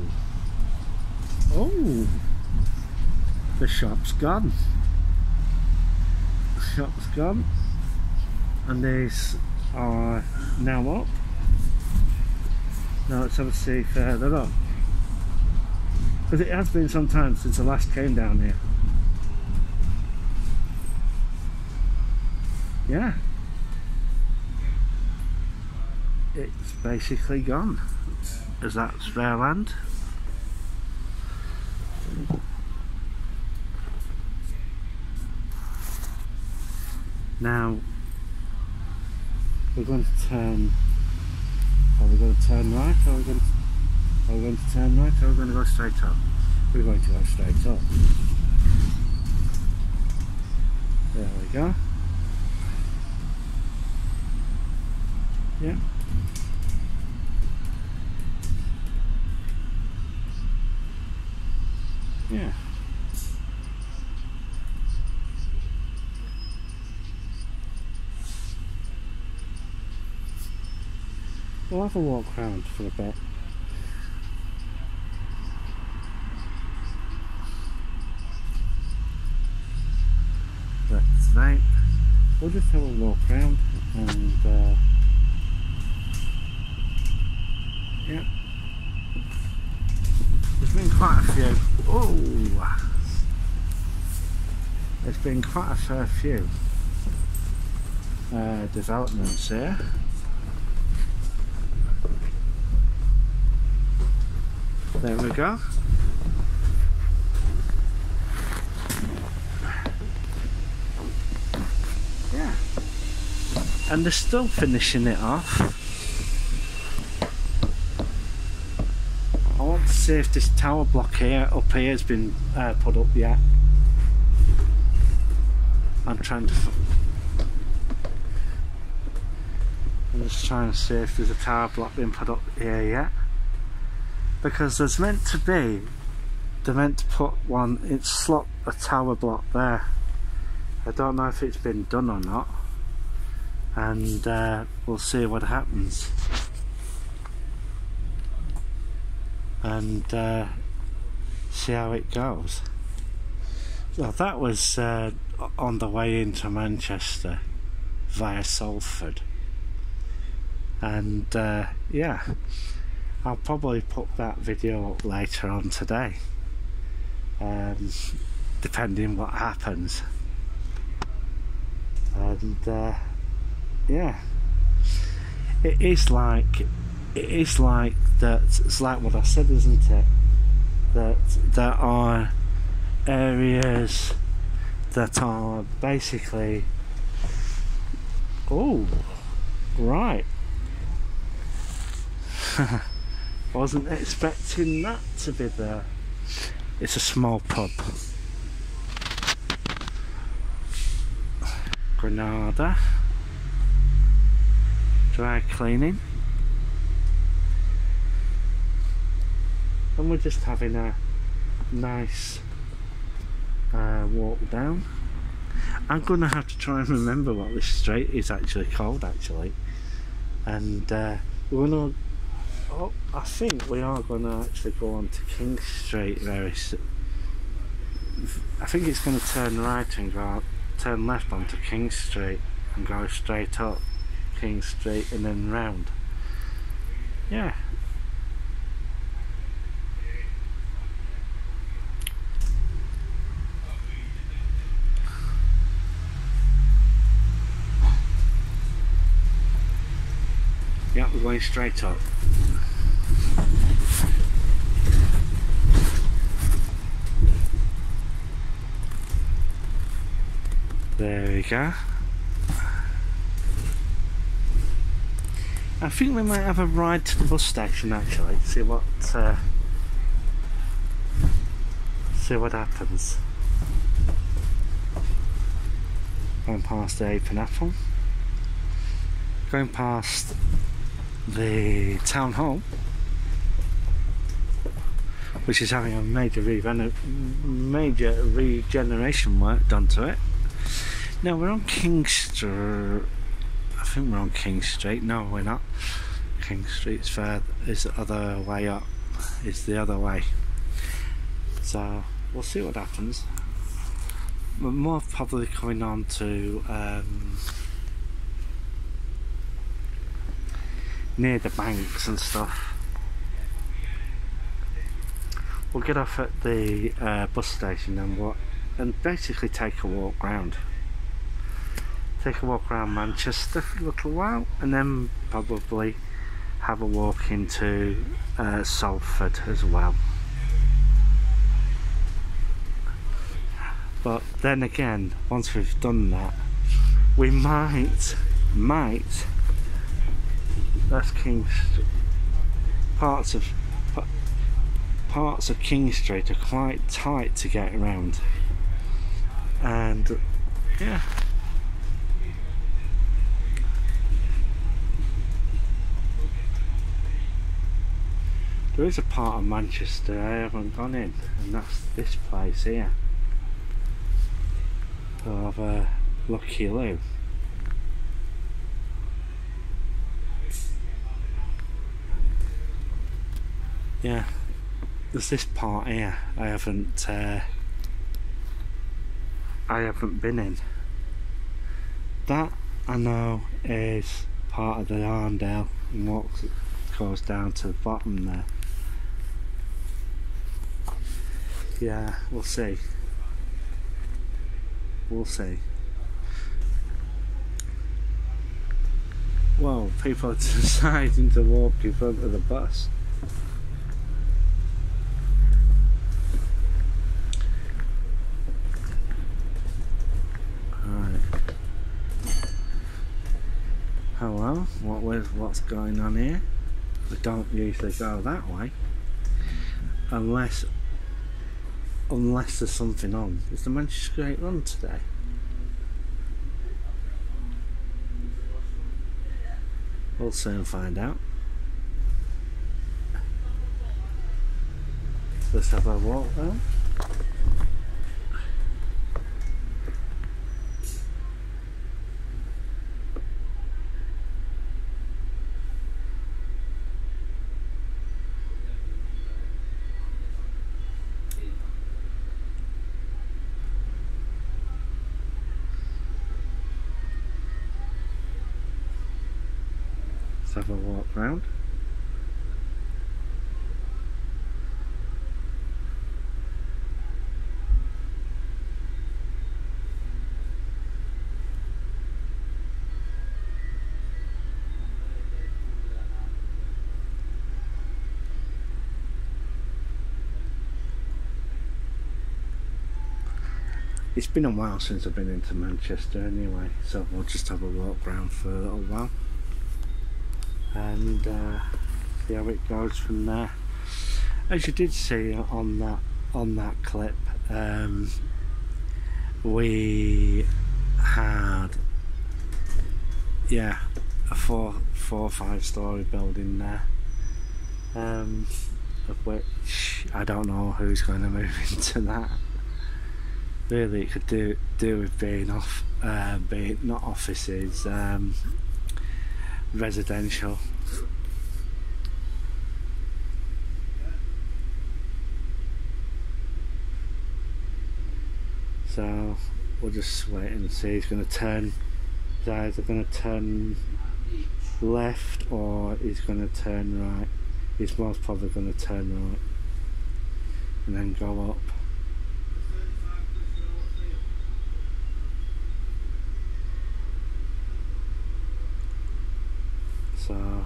Oh! The shop's gone. The shop's gone. And these are now up. Now let's have a see further uh, up. Because it has been some time since I last came down here. Yeah. It's basically gone. Is that spare land? Now we're going to turn are we going to turn right are we going to are we going to turn right or are we going to go straight up? We're going to go straight up. There we go. Yeah. Yeah. We'll have a walk round for a bit. But tonight we'll just have a walk round and uh, yeah. There's been quite a few. Oh, there's been quite a fair few uh, developments here. There we go. Yeah. And they're still finishing it off. I want to see if this tower block here, up here, has been uh, put up yet. I'm trying to. I'm just trying to see if there's a tower block been put up here yet. Because there's meant to be, they're meant to put one, it's slot a tower block there. I don't know if it's been done or not. And uh, we'll see what happens. And uh, see how it goes. Well, that was uh, on the way into Manchester via Salford. And uh, yeah, I'll probably put that video up later on today, um, depending what happens. And uh, yeah, it is like it is like that. It's like what I said, isn't it? That there are areas that are basically. Oh, right. Wasn't expecting that to be there. It's a small pub. Granada. Dry cleaning. And we're just having a nice uh, walk down. I'm gonna have to try and remember what this street is actually called actually. And uh, we're gonna Oh, I think we are going to actually go on to King Street very soon. I think it's going to turn right and go turn left onto King Street and go straight up King Street and then round. Yeah. Yeah, we're going straight up. There we go. I think we might have a ride to the bus station actually. See what uh, see what happens. Going past the Ape and Apple. Going past the town hall, which is having a major reveno- major regeneration work done to it. Now we're on King Street. I think we're on King Street. No, we're not. King Street's fair is the other way up. Is the other way. So we'll see what happens. We're more probably coming on to um, near the banks and stuff. We'll get off at the uh, bus station and what, and basically take a walk round. Take a walk around Manchester for a little while, and then probably have a walk into uh, Salford as well. But then again, once we've done that, we might, might that's King. Parts of parts of King Street are quite tight to get around, and yeah. There is a part of Manchester I haven't gone in, and that's this place here. Of uh, Lucky Lou. Yeah. There's this part here I haven't uh, I haven't been in. That I know is part of the Arndale and what goes down to the bottom there. Yeah we'll see. We'll see. Well people are deciding to walk in front of the bus Hello, oh what was what's going on here? We don't usually go that way. Unless unless there's something on. Is the Manchester Great Run today? We'll soon find out. Let's have a walk round. Let's have a walk round. It's been a while since I've been into Manchester anyway, so we'll just have a walk round for a little while and uh, see how it goes from there. As you did see on that on that clip, um, we had yeah a four four five story building there. Um, of which I don't know who's going to move into that. Really, it could do do with being off, uh, being not offices, um, residential. So we'll just wait and see. He's going to turn. He's either going to turn left or he's going to turn right. He's most probably going to turn right and then go up. So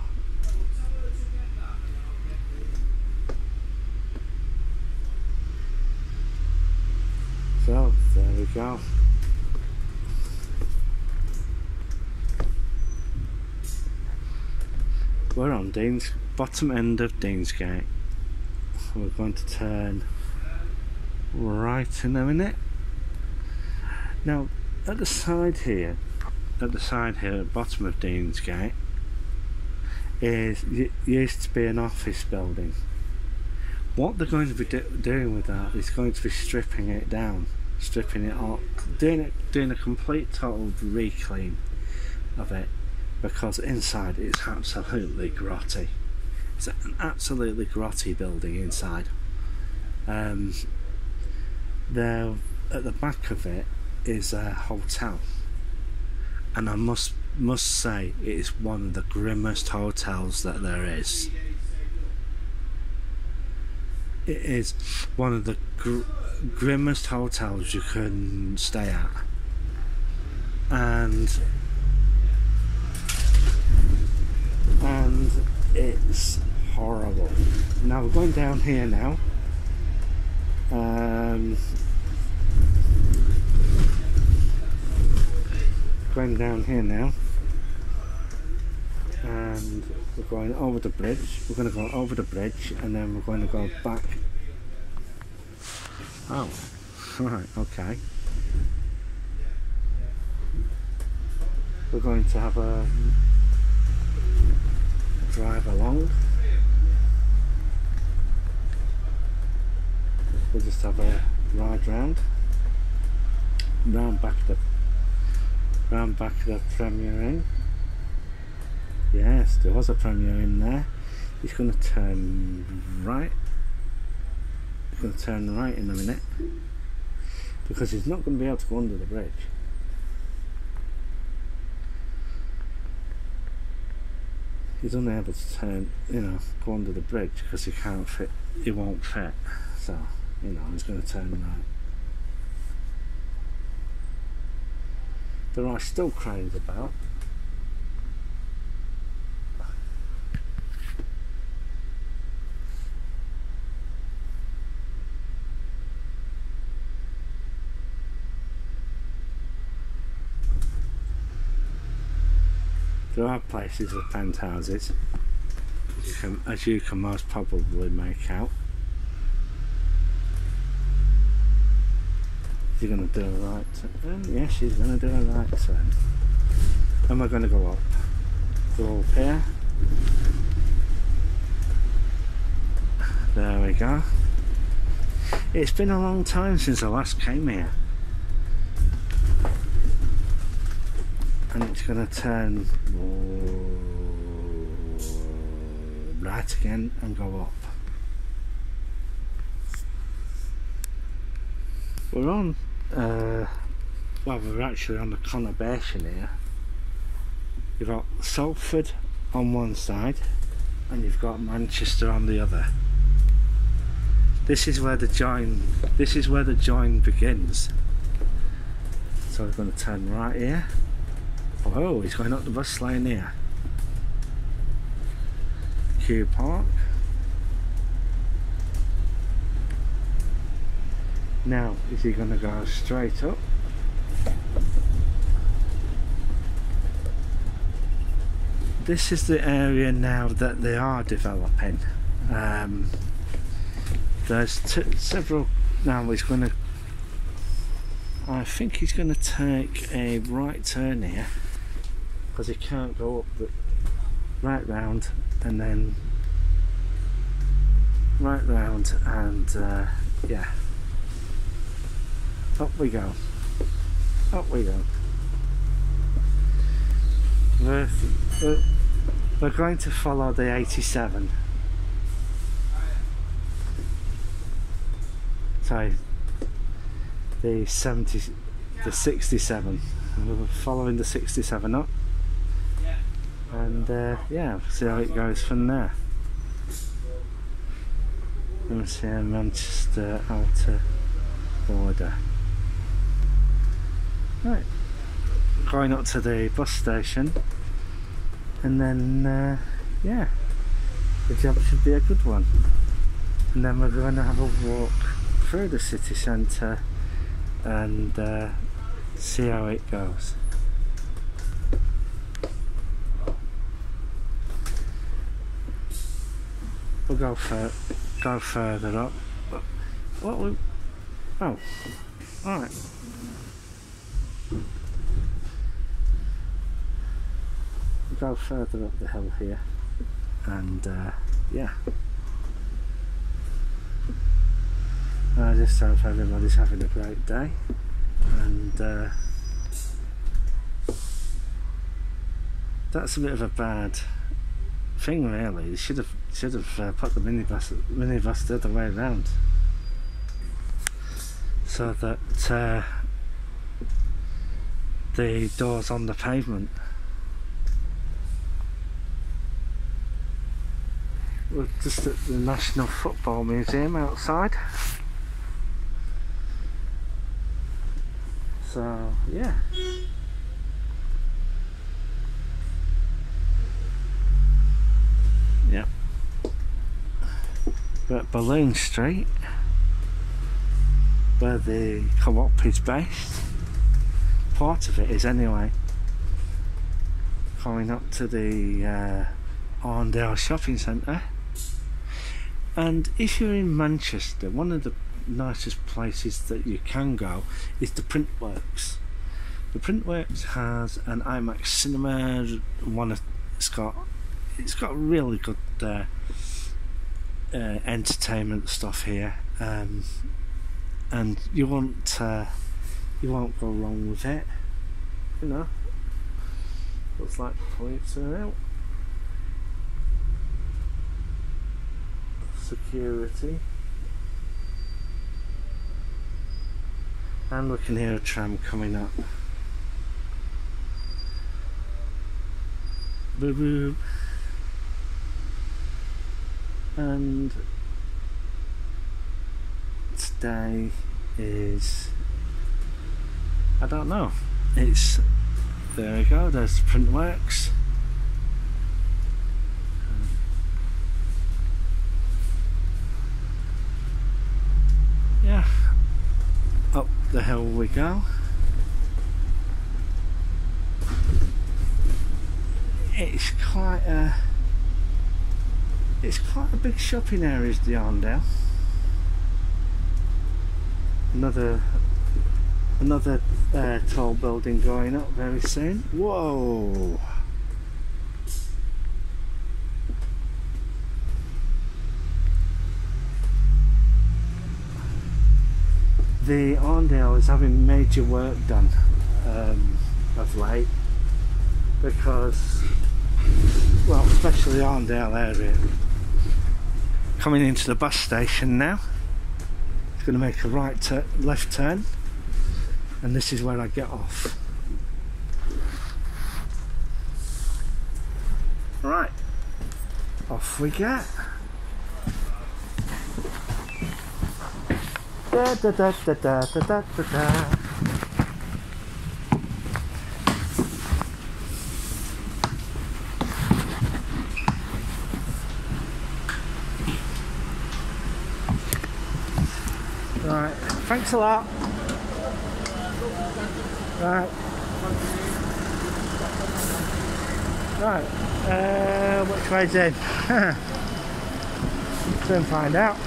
So there we go. We're on Dean's bottom end of Deansgate. We're going to turn right in a minute. Now at the side here, at the side here, at the bottom of Deansgate, is used to be an office building. What they're going to be do- doing with that is going to be stripping it down, stripping it up, doing it, doing a complete total reclaim of it, because inside it's absolutely grotty. It's an absolutely grotty building inside. Um, there, at the back of it is a hotel, and I must must say it is one of the grimmest hotels that there is. It is one of the gr- grimmest hotels you can stay at, and and it's horrible. Now we're going down here now. Um, going down here now and we're going over the bridge. We're going to go over the bridge and then we're going to go back oh. Right okay we're going to have a eh, drive along. We'll just have a ride round. Round back the round back the Premier Inn. Yes, there was a Premier Inn there. He's going to turn right. He's going to turn right in a minute because he's not going to be able to go under the bridge. He's unable to turn, you know, go under the bridge because he can't fit. He won't fit. So, you know, he's going to turn right. There are still cranes about. Places with penthouses, as you can, as you can most probably make out. You're going to do a right turn. Yes, she's going to do a right turn. And we're going to go up. Go up here. There we go. It's been a long time since I last came here. And it's going to turn right again and go up. We're on, uh, well, we're actually on the conurbation here. You've got Salford on one side, and you've got Manchester on the other. This is where the join. This is where the join begins. So we're going to turn right here. Oh, he's going up the bus lane there. Kew Park. Now, is he going to go straight up? This is the area now that they are developing. Um, there's several. Now he's going to. I think he's going to take a right turn here because you can't go up the right round and then right round and uh, yeah. Up we go. Up we go. We're, we're, we're going to follow the 87 sorry. The 70 the 67 we're following the 67 up and uh, yeah see how it goes from there. Let me see Manchester outer border. Right. Going up to the bus station. And then uh, yeah. The job should be a good one. And then we're going to have a walk through the city centre and uh, see how it goes we'll go fur go further up what we oh all right. We'll go further up the hill here and uh, yeah. I just hope everybody's having a great day and uh, that's a bit of a bad thing really. They should have should have uh, put the minibus minibus the other way around. So that uh, the doors on the pavement we're just at the National Football Museum outside. So yeah Yep. We're Balloon Street, where the co-op is based. Part of it is anyway. Coming up to the uh, Arndale Shopping Centre. And if you're in Manchester, one of the nicest places that you can go is the Printworks. The Printworks has an IMAX cinema, one of, it's got it's got really good uh, uh, entertainment stuff here, um, and you won't uh, you won't go wrong with it. You know, looks like police are out. Security. And we can hear a tram coming up. Boo boo and today is I don't know. It's there we go there's Printworks yeah up the hill we go. It's quite a it's quite a big shopping area is the Arndale. Another another uh, tall building going up very soon. Whoa! The Arndale is having major work done um, of late because well especially the Arndale area coming into the bus station now. It's going to make a right left turn and this is where I get off. Right. Off we get da da da da thanks a lot. Right. Right. Uh, which way's in? Soon find out.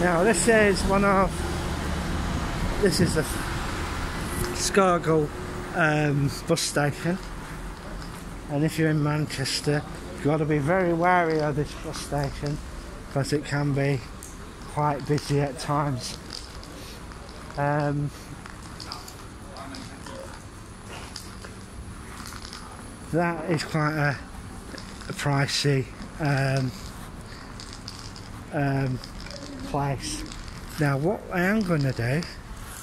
Now this is one of this is the Shudehill um, bus station and if you're in Manchester you've got to be very wary of this bus station because it can be quite busy at times. Um, that is quite a, a pricey um, um, place. Now, what I am going to do,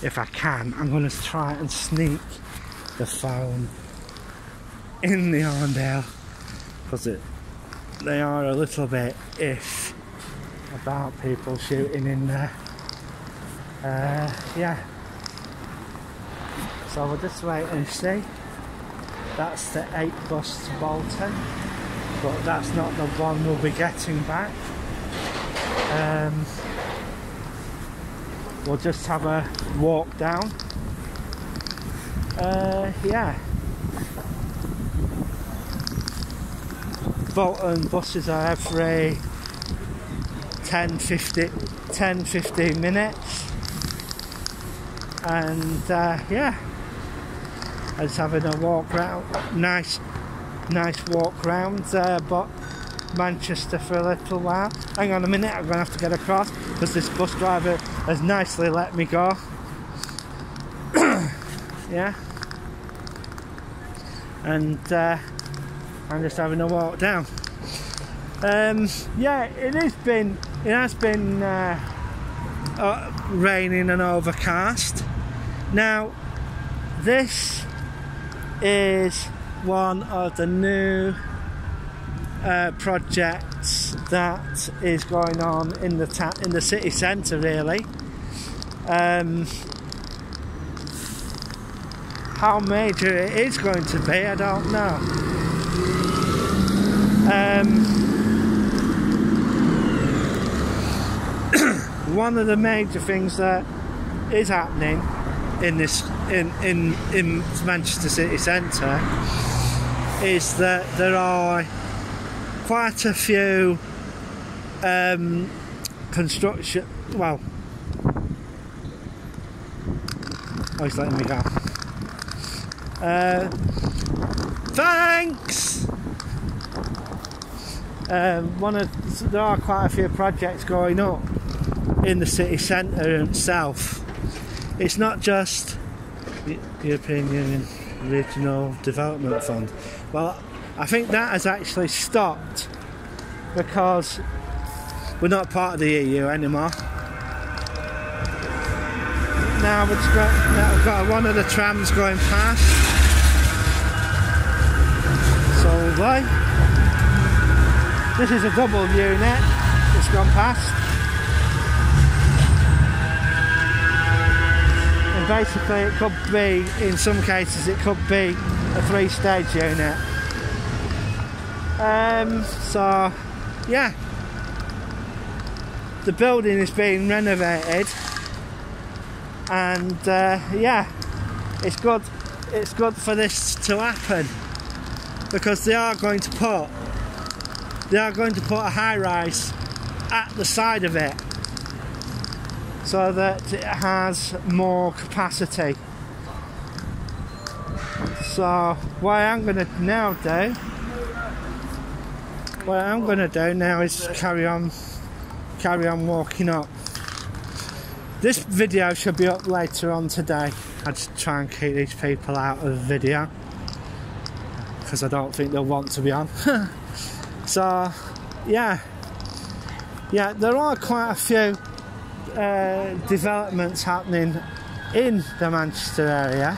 if I can, I'm going to try and sneak the phone in the Arndale because it they are a little bit iff about people shooting in there. Uh, yeah. So we'll just wait and see. That's the 8 bus to Bolton, but that's not the one we'll be getting back. Um, we'll just have a walk down. Uh, yeah. Bolton buses are every 10 15, 10, 15 minutes. And uh, yeah. I was having a walk round nice nice walk round uh, but Manchester for a little while. Hang on a minute I'm gonna have to get across because this bus driver has nicely let me go. Yeah. And uh, I'm just having a walk down. Um, yeah it has been it has been uh, uh, raining and overcast. Now this is one of the new uh, projects that is going on in the ta- in the city centre really. Um, how major it is going to be I don't know. Um, one of the major things that is happening in this in in in Manchester city centre is that there are quite a few um, construction well oh he's letting me go. Uh, thanks! Um, one of there are quite a few projects going up in the city centre itself. It's not just the European Union Regional Development Fund. Well, I think that has actually stopped because we're not part of the EU anymore. Now we've got, now we've got one of the trams going past. Solvay. This is a double unit that's gone past. Basically it could be in some cases it could be a three stage unit. Um, so yeah. The building is being renovated. And uh, yeah it's good it's good for this to happen. Because they are going to put they are going to put a high rise at the side of it so that it has more capacity. So what I'm going to now do, what I'm going to do now is carry on, carry on walking up. This video should be up later on today. I just try and keep these people out of the video because I don't think they'll want to be on. so yeah, yeah, there are quite a few uh, developments happening in the Manchester area.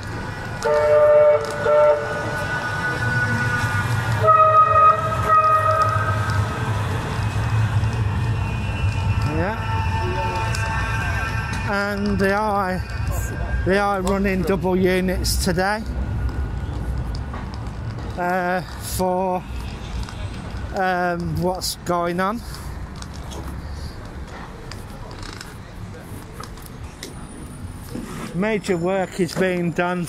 Yeah. And they are they are running double units today uh, for um, what's going on. Major work is being done.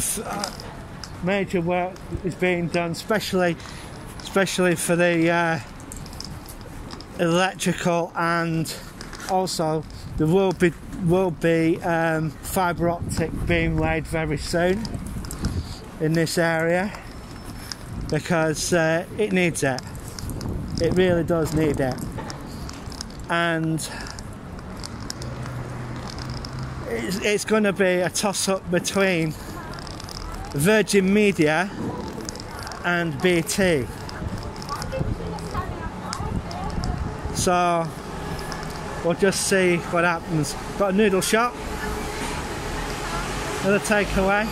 Major work is being done, especially, especially for the uh, electrical, and also there will be will be um, fibre optic being laid very soon in this area because uh, it needs it. It really does need it, and it's, it's going to be a toss up between Virgin Media and BT. So we'll just see what happens. Got a noodle shop, another takeaway.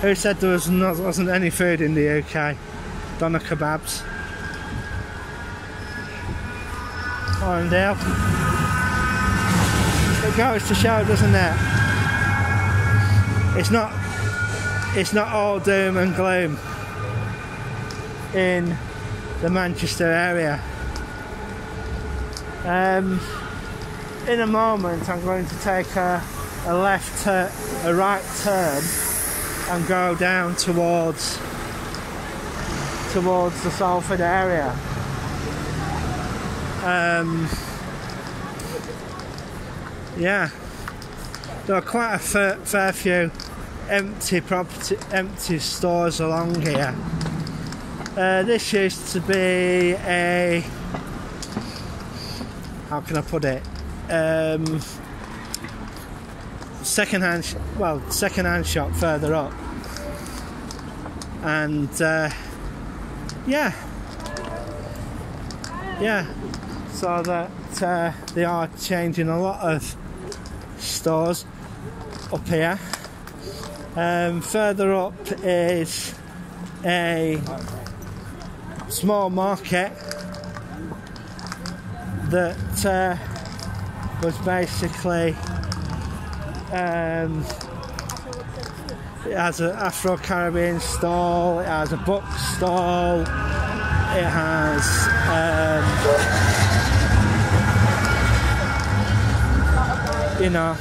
Who said there was not, wasn't any food in the UK? Doner kebabs. Arndale. It goes to show, doesn't it? It's not. It's not all doom and gloom in the Manchester area. Um, in a moment, I'm going to take a, a left, tur- a right turn, and go down towards towards the Salford area. Um, yeah, there are quite a fair, few empty property, empty stores along here. Uh, this used to be a how can I put it? Um, second-hand, well, second-hand shop further up, and uh, yeah, yeah, so that uh, they are changing a lot of stores up here. Um, further up is a small market that uh, was basically um, it has an Afro Caribbean stall, it has a book stall, it has um, you know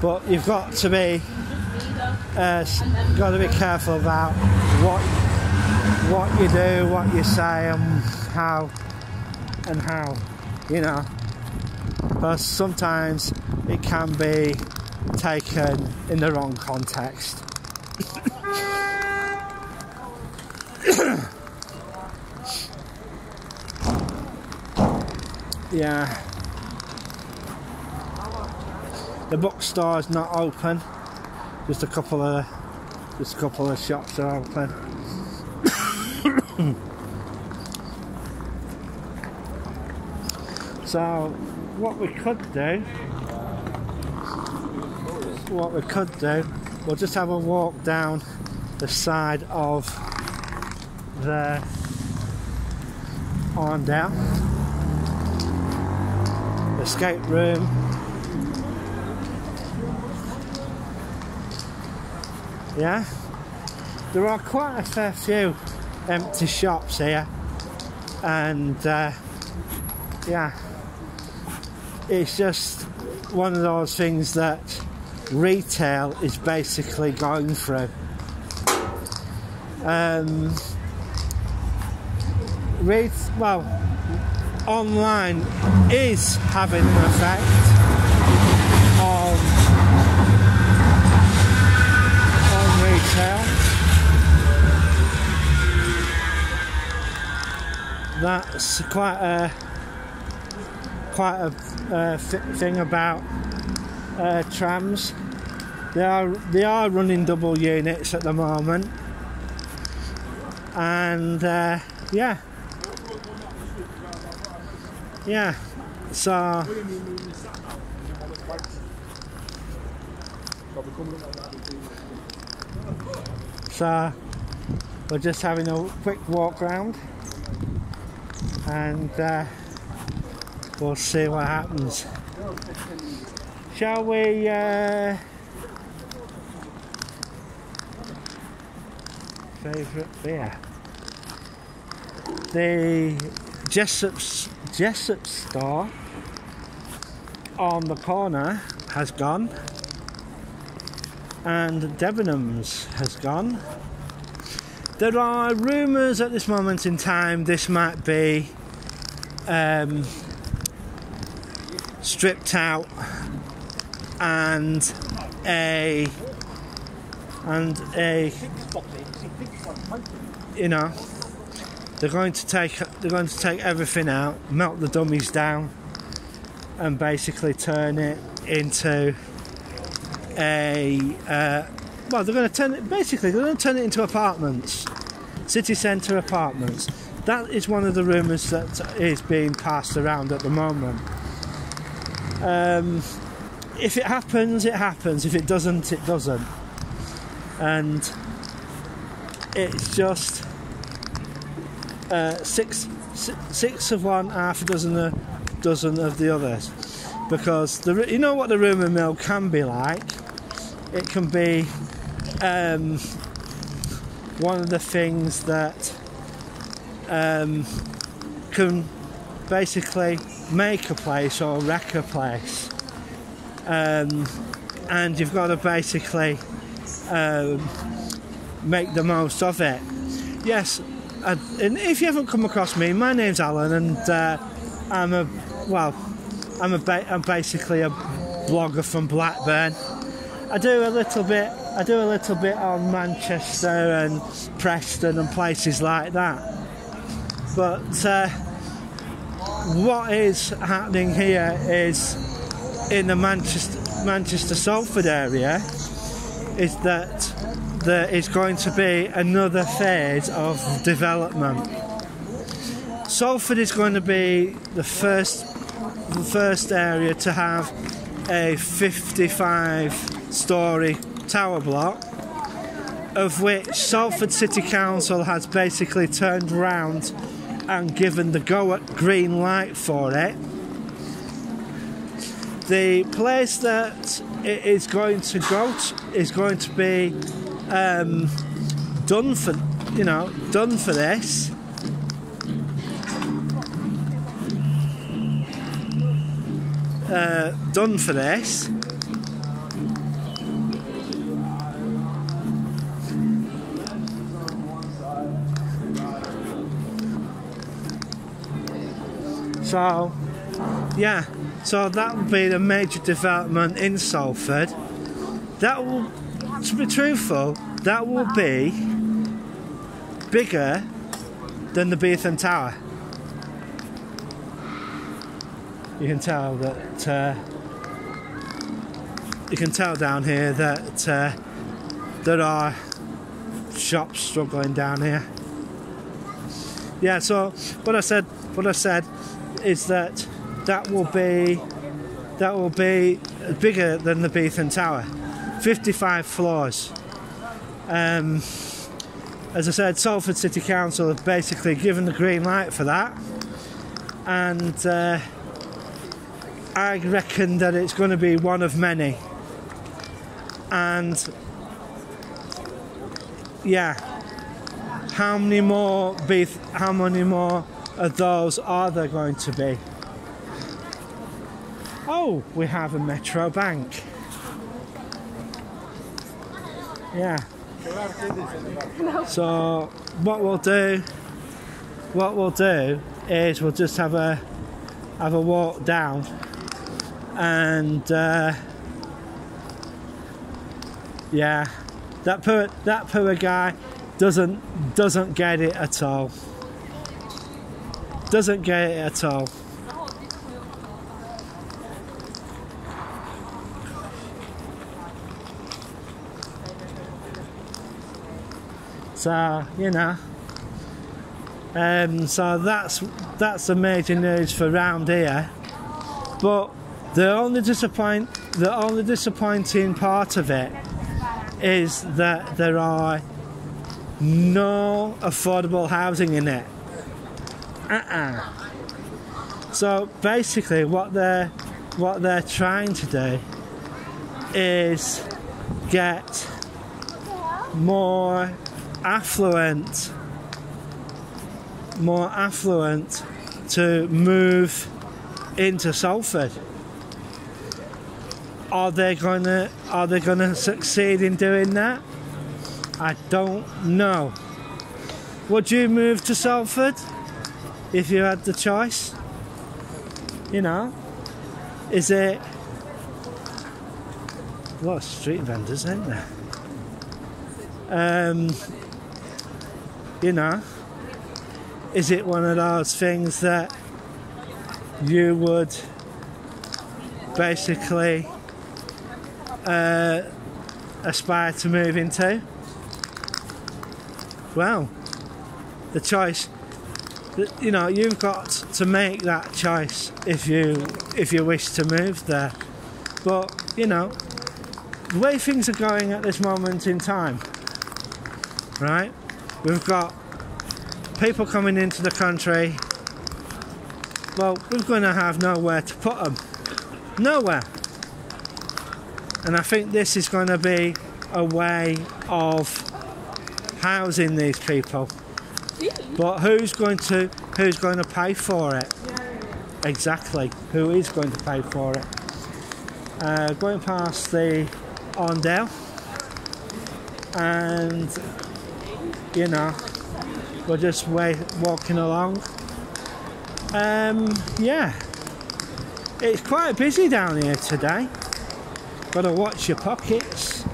but you've got to be uh, got to be careful about what what you do, what you say, and how and how, you know, because sometimes it can be taken in the wrong context. yeah. The box store is not open. Just a couple of just a couple of shops are open. so what we could do what we could do we'll just have a walk down the side of the Arndale escape room yeah? There are quite a fair few empty shops here. And uh, yeah. It's just one of those things that retail is basically going through. Um, re- well online is having an effect that's quite a quite a thing about uh, trams. They are they are running double units at the moment, and uh, yeah, yeah. So so we're just having a quick walk round, and. Uh, we'll see what happens. Shall we? Uh, favourite beer. The Jessops, Jessup store on the corner has gone, and Debenhams has gone. There are rumours at this moment in time this might be um, stripped out and a and a you know they're going to take they're going to take everything out melt the dummies down and basically turn it into a uh, well they're going to turn it basically they're going to turn it into apartments city centre apartments that is one of the rumours that is being passed around at the moment um, if it happens it happens if it doesn't it doesn't and it's just uh, six, six of one, half a dozen, a dozen of the others. Because the, you know what the rumour mill can be like. It can be um, one of the things that um, can basically make a place or wreck a place. Um, and you've got to basically um, make the most of it. Yes, uh, and if you haven't come across me, my name's Allan, and uh, I'm a well, I'm a ba- I'm basically a blogger from Blackburn. I do a little bit. I do a little bit on Manchester and Preston and places like that. But uh, what is happening here is in the Manchester Manchester Salford area is that there is going to be another phase of development. Salford is going to be the first the first area to have a 55 story tower block of which Salford City Council has basically turned round and given the go at green light for it. The place that it is going to go to is going to be um, done for, you know, done for this. Uh, done for this. So, yeah, so that will be the major development in Salford. That will, to be truthful, that will be bigger than the Beetham Tower. You can tell that uh, you can tell down here that uh, there are shops struggling down here. Yeah, so what I said, what I said is that that will be that will be bigger than the Beetham Tower, 55 floors. Um, as I said, Salford City Council have basically given the green light for that, and uh, I reckon that it's going to be one of many. And yeah, how many more beef? How many more of those are there going to be? Oh, we have a Metro Bank. Yeah. So what we'll do, what we'll do is we'll just have a have a walk down, and uh, yeah, that poor that poor guy doesn't doesn't get it at all. Doesn't get it at all. So you know, um, so that's that's the major news for round here. But the only disappoint the only disappointing part of it is that there are no affordable housing in it. Uh-uh. So basically, what they're what they're trying to do is get more affluent, more affluent to move into Salford. are they gonna are they gonna succeed in doing that? I don't know. Would you move to Salford if you had the choice? You know, is it a lot of street vendors, ain't there? Um, you know, is it one of those things that you would basically uh, aspire to move into? Well, the choice, you know, you've got to make that choice if you if you wish to move there. But you know, the way things are going at this moment in time, right? We've got people coming into the country. Well, we're going to have nowhere to put them. Nowhere. And I think this is going to be a way of housing these people. But who's going to who's going to pay for it? Exactly. Who is going to pay for it? Uh, going past the Arndale, and you know, we're just way, walking along. Um, yeah, it's quite busy down here today. Got to watch your pockets.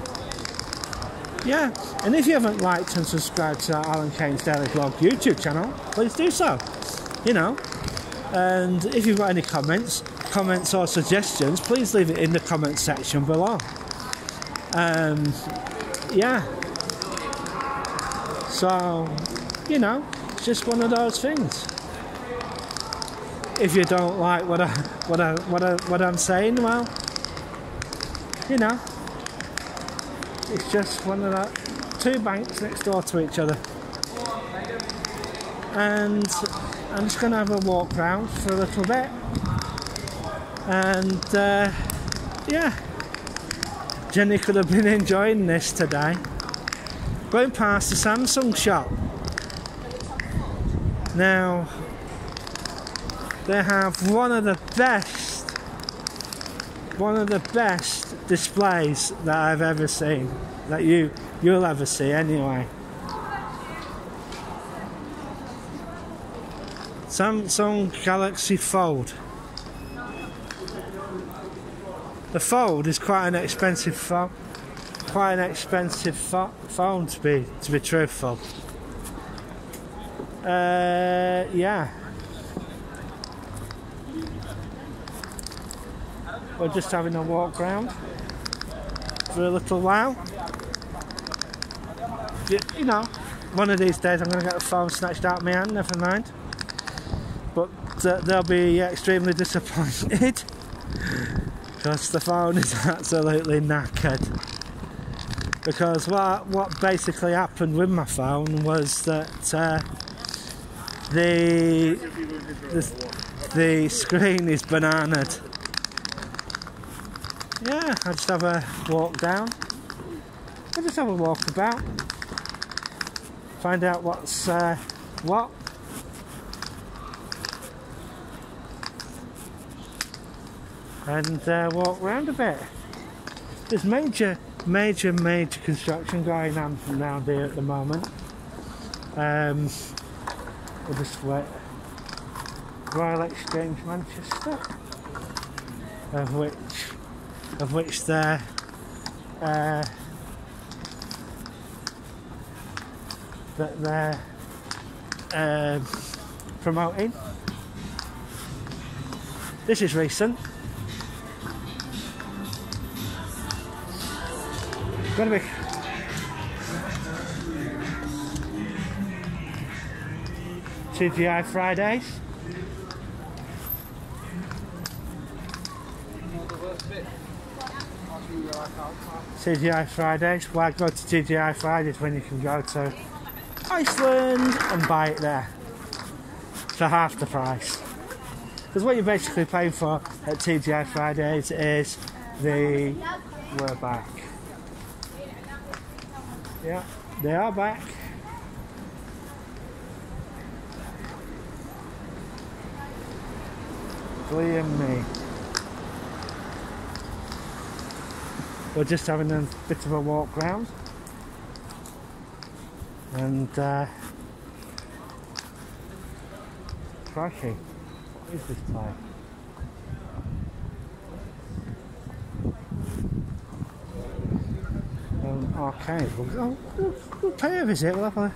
Yeah, and if you haven't liked and subscribed to Allan Cain's Daily Vlog YouTube channel, please do so. You know, and if you've got any comments, comments or suggestions, please leave it in the comment section below. Um, yeah. So, you know, it's just one of those things. If you don't like what I what I what I what I'm saying, well, you know, it's just one of the two banks next door to each other. And I'm just going to have a walk round for a little bit. And uh, yeah, Jenny could have been enjoying this today. Going past the Samsung shop. Now, they have one of the best, one of the best displays that I've ever seen, that you you'll ever see anyway. Samsung Galaxy Fold. The Fold is quite an expensive phone. Quite an expensive pho- phone to be to be truthful. Uh, yeah. We're just having a walk round for a little while. You know, one of these days I'm going to get the phone snatched out of my hand. Never mind. But uh, they'll be extremely disappointed because the phone is absolutely knackered. Because what what basically happened with my phone was that uh, the, the the screen is bananaed. Yeah, I just have a walk down. I just have a walk about, find out what's uh, what. and uh, walk round a bit. There's major, major, major construction going on from around here at the moment. Um, we'll just. Royal Exchange Manchester, of which, of which they're uh, that they're uh, promoting. This is recent. Gonna be. TGI Fridays. TGI Fridays. Why go to TGI Fridays when you can go to Iceland and buy it there for half the price? Because what you're basically paying for at TGI Fridays is the. We're back. Yeah, they are back. Believe me. we're just having a bit of a walk round. And uh, crikey, what is this place? Um, arcade. We'll, oh, we'll, we'll pay a visit. We'll have a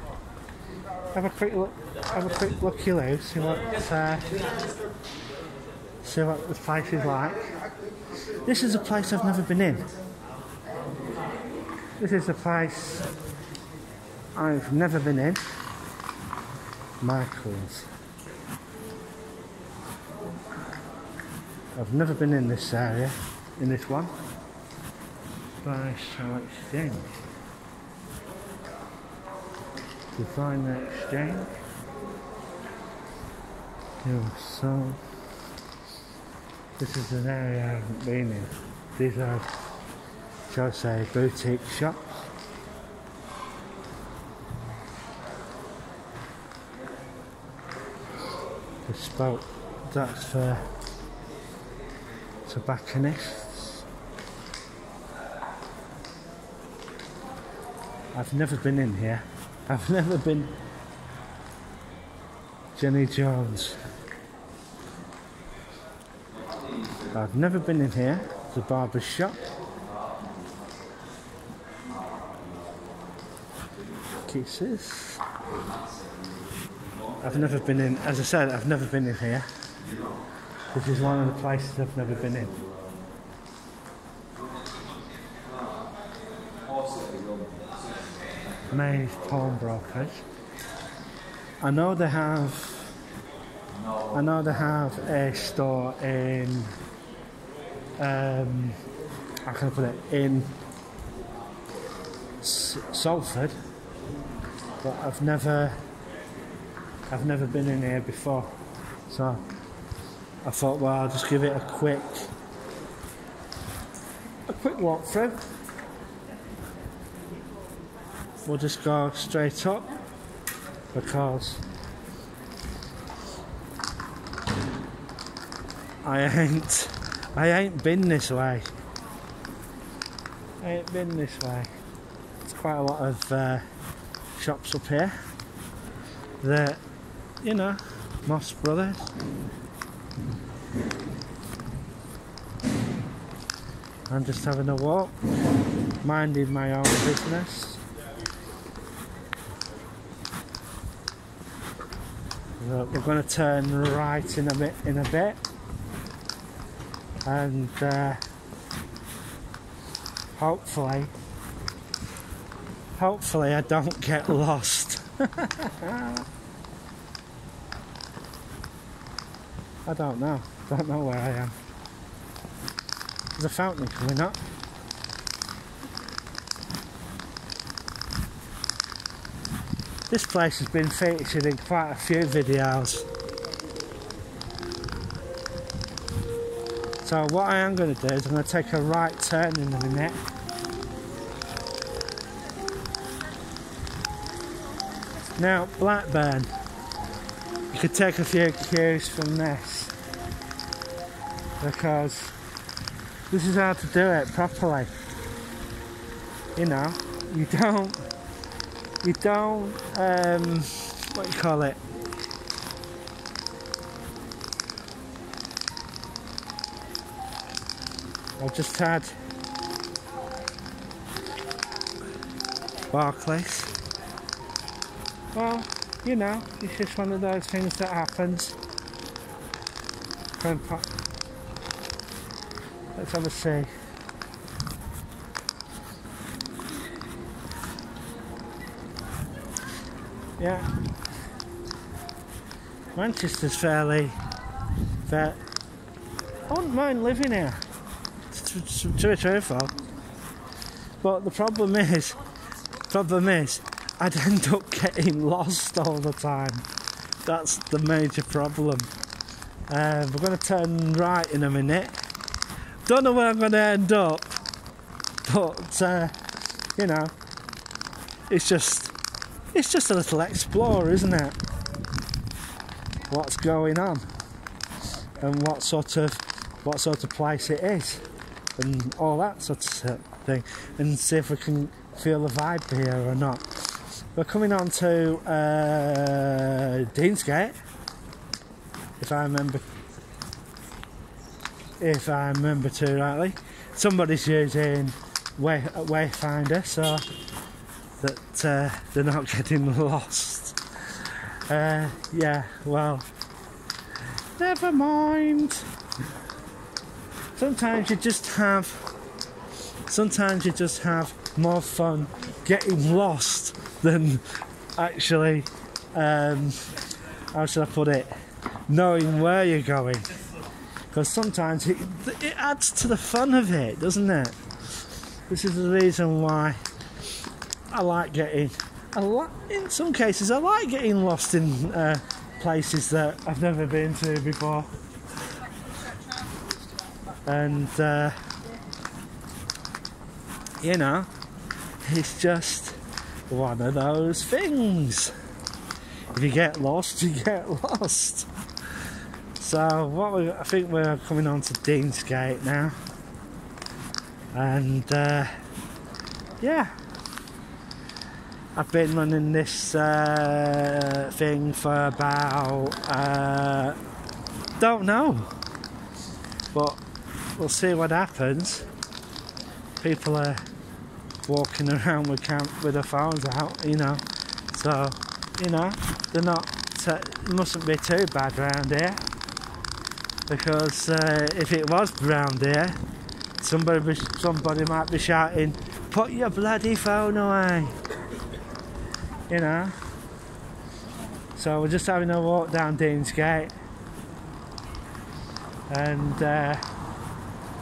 have a quick look, have a quick look you see what uh, see what the place is like. This is a place I've never been in. This is a place I've never been in. Michael's. I've never been in this area, in this one. Buy, sell, exchange. Designer exchange. Here, so this is an area I haven't been in. These are, shall I say, boutique shops. Bespoke, that's for tobacconists. I've never been in here. I've never been Jenny Jones. I've never been in here. It's a barber's shop. Kisses. I've never been in, as I said, I've never been in here. This is one of the places I've never been in. Maze Pawnbrokers. I know they have. I know they have a store in. Um, how can I put it? In S- Salford, but I've never. I've never been in here before, so I thought, well, I'll just give it a quick, a quick walk through. We'll just go straight up because I ain't, I ain't been this way. I ain't been this way. There's quite a lot of uh, shops up here that, you know, Moss Brothers. I'm just having a walk, minding my own business. We're going to turn right in a bit, in a bit, and uh, hopefully, hopefully I don't get lost. I don't know. Don't know where I am. There's a fountain coming up. This place has been featured in quite a few videos. So what I am going to do is I'm going to take a right turn in a minute. Now Blackburn, could take a few cues from this because this is how to do it properly. You know, you don't, you don't, um, what do you call it? I've just had Barclays. Well, you know, it's just one of those things that happens. Let's have a see. Yeah. Manchester's fairly fair. I wouldn't mind living here. To, to, to be truthful. But the problem is, problem is, I'd end up getting lost all the time. That's the major problem. Uh, we're going to turn right in a minute. Don't know where I'm going to end up, but uh, you know, it's just it's just a little explore, isn't it? What's going on and what sort of what sort of place it is and all that sort of thing. thing and see if we can feel the vibe here or not. We're coming on to uh, Deansgate, if I remember, if I remember too rightly. Somebody's using Way, Wayfinder so that uh, they're not getting lost. Uh, yeah, well, never mind. Sometimes you just have, sometimes you just have more fun getting lost than actually, um, how should I put it, knowing where you're going. Because sometimes it, it adds to the fun of it, doesn't it? This is the reason why I like getting, I like, in some cases, I like getting lost in uh, places that I've never been to before. And, uh, you know, it's just one of those things. If you get lost, you get lost. So, what we, I think we're coming on to Deansgate now. And, uh, yeah, I've been running this uh, thing for about uh, don't know, but we'll see what happens. People are walking around with camp with their phones out, you know, so you know they're not. Uh, mustn't be too bad around here because uh, if it was round here, somebody somebody might be shouting, "Put your bloody phone away." you know. So we're just having a walk down Deansgate and uh,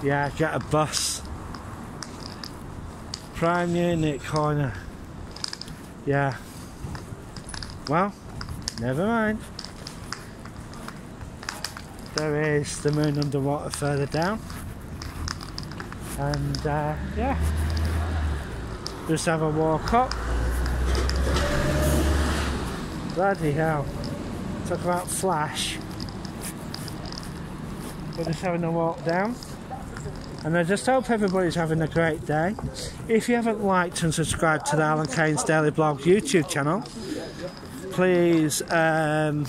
yeah, get a bus. Prime unit corner. Yeah. Well, never mind. There is the Moon Under Water further down. And uh, yeah, just have a walk up. Bloody hell. Talk about flash. We're just having a walk down. And I just hope everybody's having a great day. If you haven't liked and subscribed to the Allan Cain's Daily Blog YouTube channel, please um,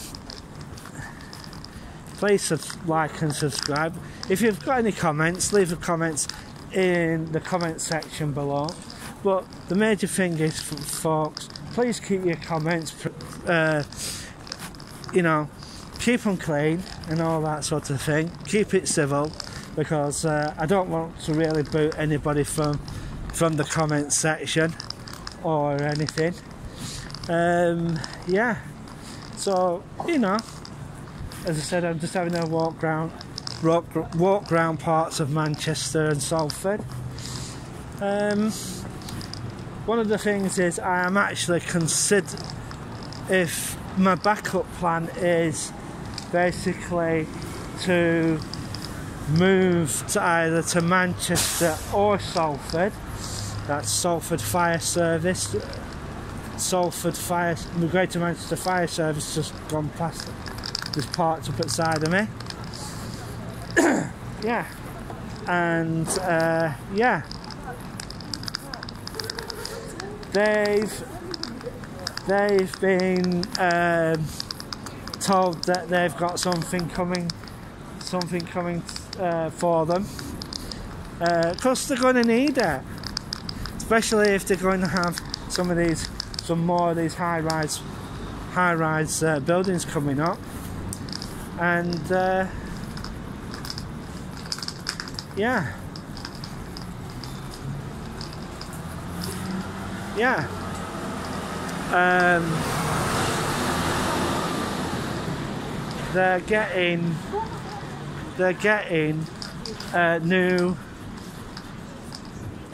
please like and subscribe. If you've got any comments, leave the comments in the comment section below. But the major thing is, folks, please keep your comments, uh, you know, keep them clean and all that sort of thing. Keep it civil because uh, I don't want to really boot anybody from from the comment section or anything. Um, yeah, so you know, as I said, I'm just having a walk round, walk, walk round parts of Manchester and Salford. Um, one of the things is I am actually consider if my backup plan is basically to move to either to Manchester or Salford. That's Salford Fire Service. Salford Fire, the Greater Manchester Fire Service just gone past, just parked up outside of me. yeah, and uh, yeah, they've they've been um, told that they've got something coming, something coming uh, for them. Because they're going to need it, especially if they're going to have some of these, some more of these high-rise, high-rise uh, buildings coming up, and uh, yeah. yeah. Um, they're getting they're getting uh, new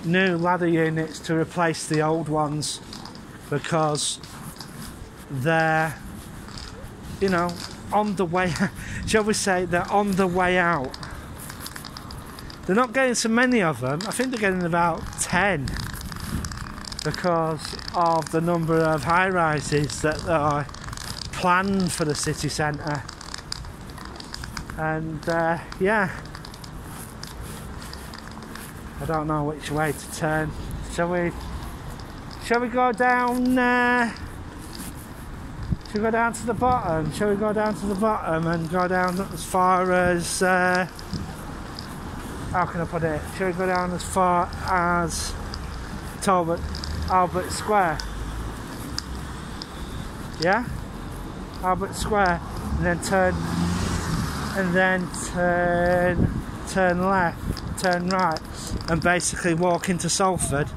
new ladder units to replace the old ones because they're you know on the way shall we say they're on the way out they're not getting so many of them i think they're getting about 10 because of the number of high rises that are planned for the city centre. And uh, yeah, I don't know which way to turn. Shall we? Shall we go down? Uh, shall we go down to the bottom? Shall we go down to the bottom and go down as far as? Uh, how can I put it? Shall we go down as far as Talbot Albert Square? Yeah, Albert Square, and then turn, and then turn, turn left, turn right, and basically walk into Salford.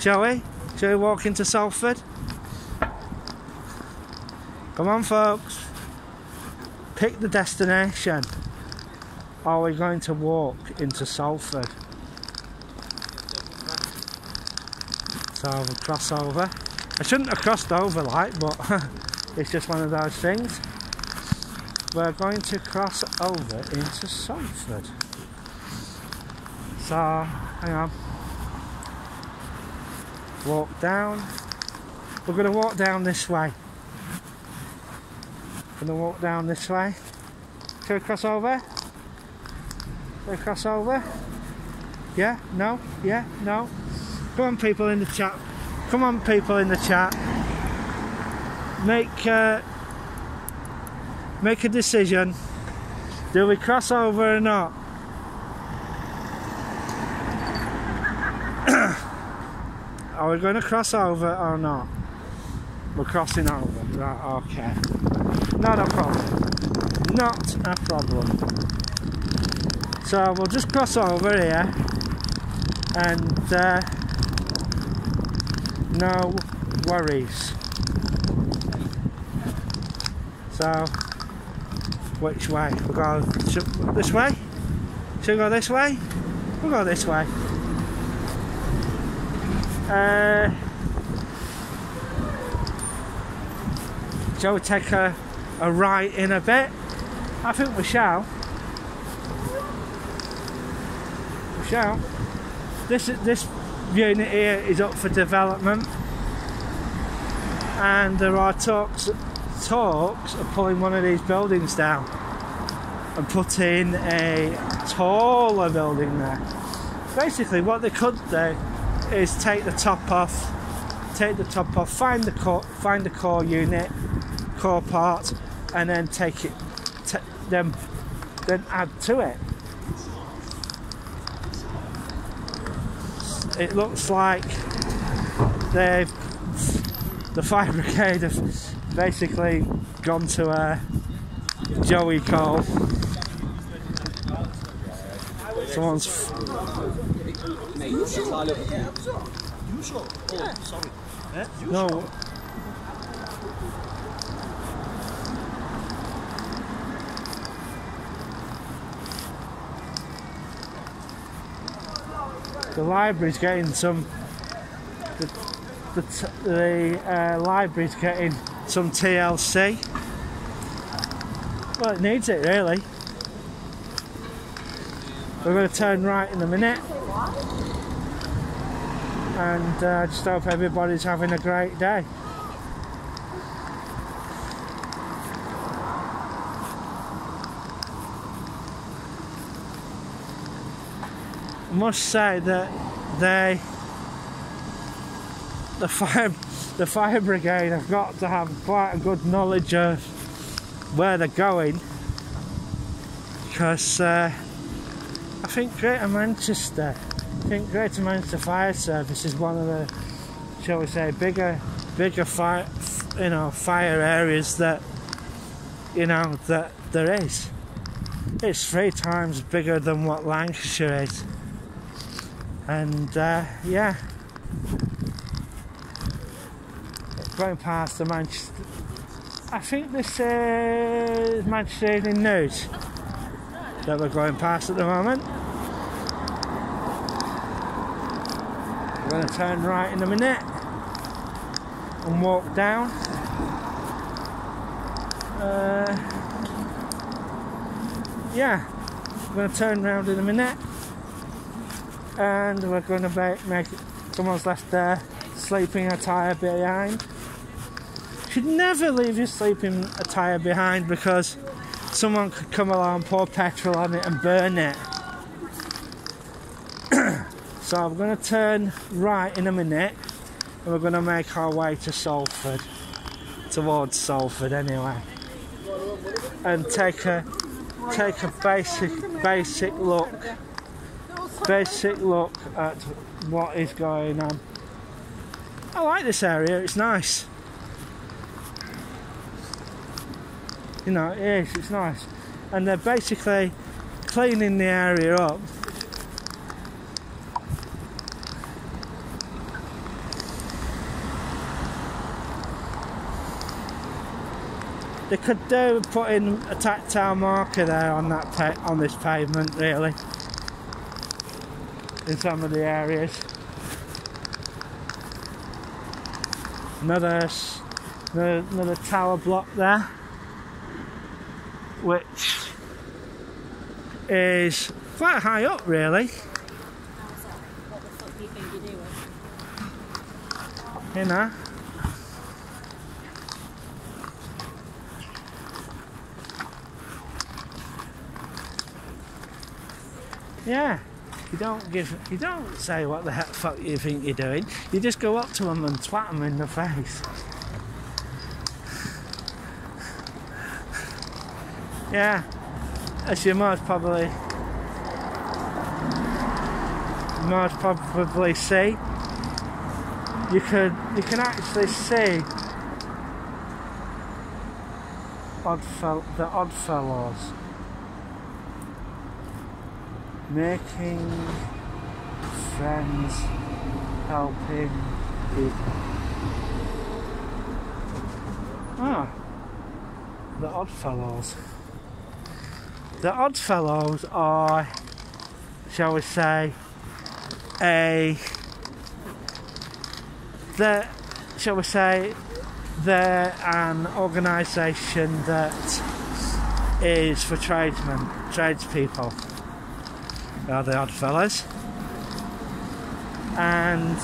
Shall we? Shall we walk into Salford? Come on, folks. Pick the destination. Are we going to walk into Salford? So we'll cross over. I shouldn't have crossed over like, but it's just one of those things. We're going to cross over into Salford. So, hang on. Walk down. We're going to walk down this way. Going to walk down this way. Shall we cross over? Shall we cross over? Yeah? No? Yeah? No? Come on, people in the chat. Come on, people in the chat. Make uh, make a decision. Do we cross over or not? Are we going to cross over or not? We're crossing over. Right, okay. Not a problem. Not a problem. So we'll just cross over here and uh, no worries. So, which way? We'll go this way? Should we go this way? We'll go this way. Uh, shall we take a, a right in a bit? I think we shall. We shall. This this unit here is up for development, and there are talks talks of pulling one of these buildings down and putting a taller building there. Basically, what they could do is take the top off, take the top off, find the core, find the core unit, core part, and then take it, t- then then add to it. It looks like they've the fire brigade have basically gone to a Joey call. Someone's no. The library's getting some. The, the, the uh, library's getting some TLC. Well, it needs it really. We're going to turn right in a minute. And uh, just hope everybody's having a great day. Must say that they, the fire, the fire brigade have got to have quite a good knowledge of where they're going, because uh, I think Greater Manchester, I think Greater Manchester Fire Service is one of the, shall we say, bigger, bigger fire, you know, fire areas that, you know, that there is. It's three times bigger than what Lancashire is. And uh, yeah, going past the Manchester. I think this is Manchester Evening News that we're going past at the moment. We're going to turn right in a minute and walk down. Uh, yeah, we're going to turn round in a minute and we're going to make, make someone's left there sleeping attire behind. You should never leave your sleeping attire behind because someone could come along, pour petrol on it, and burn it. So I'm going to turn right in a minute and we're going to make our way to Salford, towards Salford anyway, and take a take a basic basic look basic look at what is going on. I like this area, it's nice. You know, it is, it's nice. And they're basically cleaning the area up. They could do putting a tactile marker there on that on this pavement, really, in some of the areas. Another, another tower block there, which is quite high up, really. You know. Yeah, you don't give, you don't say what the fuck you think you're doing. You just go up to them and twat them in the face. Yeah, as you might probably, might probably see, you could, you can actually see Oddfell, the Oddfellows making friends, helping people. Ah, the Oddfellows. The Oddfellows are, shall we say, a the shall we say they're an organisation that is for tradesmen, tradespeople. They are the odd fellas. And.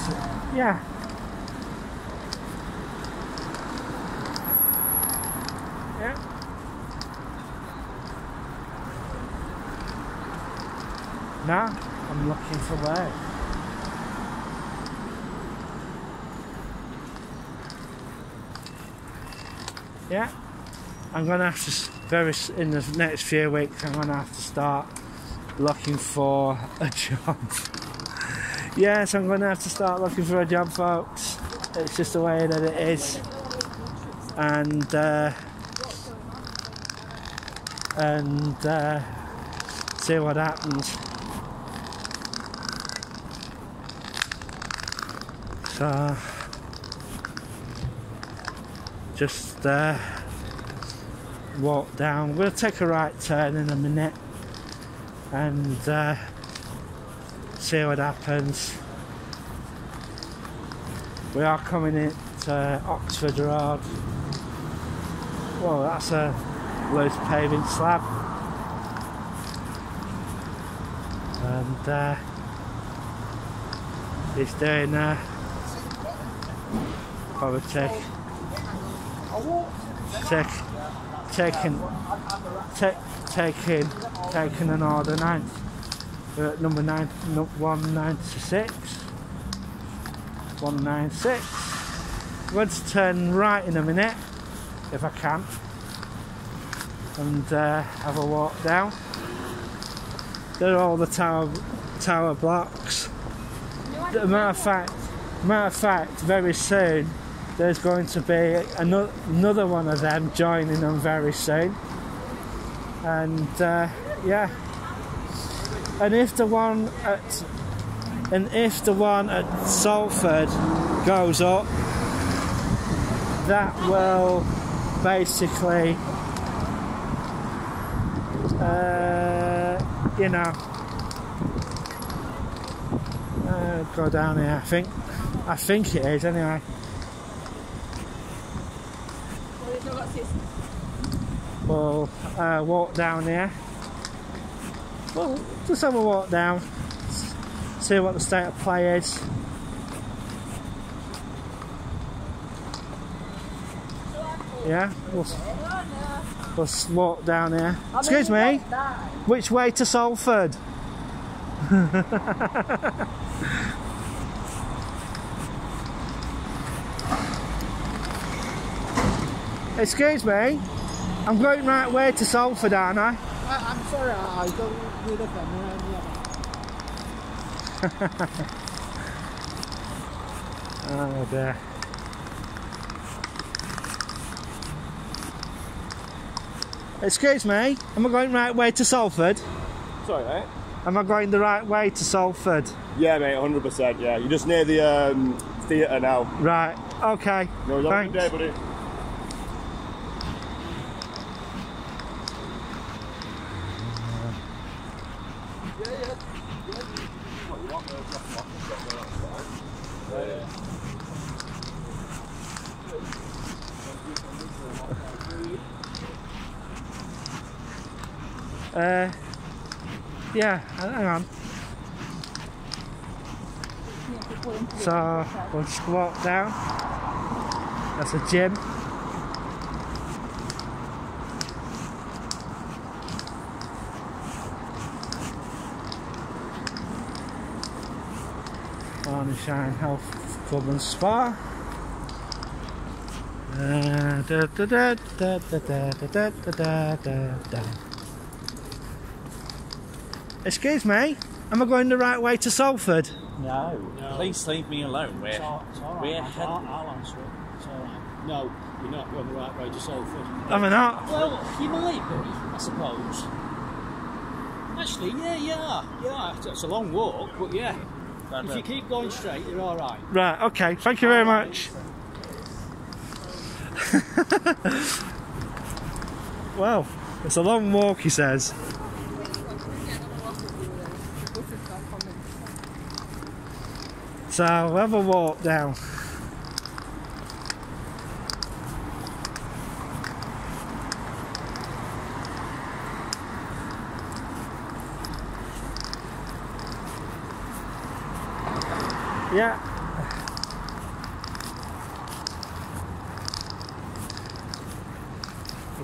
Yeah. Now I'm looking for work. Yeah, I'm gonna have to very in the next few weeks. I'm gonna have to start looking for a job. yes, I'm gonna have to start looking for a job, folks. It's just the way that it is, and uh, and uh, see what happens. Just uh, walk down. We'll take a right turn in a minute and uh, see what happens. We are coming into Oxford Road. Well, that's a loose paving slab. And uh, he's doing uh, probably take take taking take taking taking an order nine. We're at number nine no, one ninety six. One nine six. I'm going to turn right in a minute if I can and uh, have a walk down. There are all the tower tower blocks. Matter of fact matter of fact very soon there's going to be another, one of them joining them very soon. And uh, yeah, and if the one at and if the one at Salford goes up, that will basically, uh, you know, uh, go down here. I think, I think it is anyway. We'll uh, walk down here. Well, just have a walk down, see what the state of play is. Yeah, we'll, we'll walk down here. Excuse me, which way to Salford? Excuse me, I'm going right way to Salford, aren't I? I, I'm sorry, I, I don't really look at me. Oh dear. Excuse me, am I going right way to Salford? Sorry, mate. Am I going the right way to Salford? Yeah, mate, 100%. Yeah, you're just near the um, theatre now. Right, okay. No, Thanks. good day, buddy. Uh, yeah, hang on. So we'll just walk down. That's a gym. Shine Health Club and Spa. Uh, da, da, da, da, da, da, da, da, da, da, da. Excuse me, am I going the right way to Salford? No. Please leave me alone. We're, It's all, it's all right. we're I'll, head- I'll, I'll answer it. It's all right. No, you're not going the right way to Salford. Am I not? Well, you might be, I suppose. Actually, yeah, yeah, yeah. It's- It's a long walk, but yeah. If you keep going straight, you're all right. Right, okay, thank you very much. well, it's a long walk, he says. So we'll have a walk down. Yeah.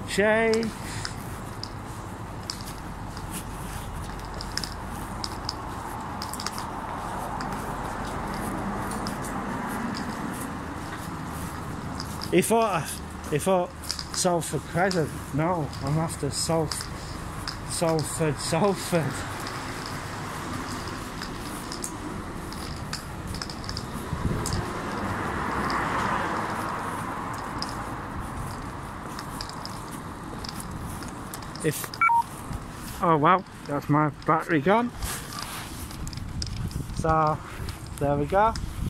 Okay. He thought, he thought Salford Crescent. No, I'm after Salf, Salford, Salford. If oh well, that's my battery gone. So there we go.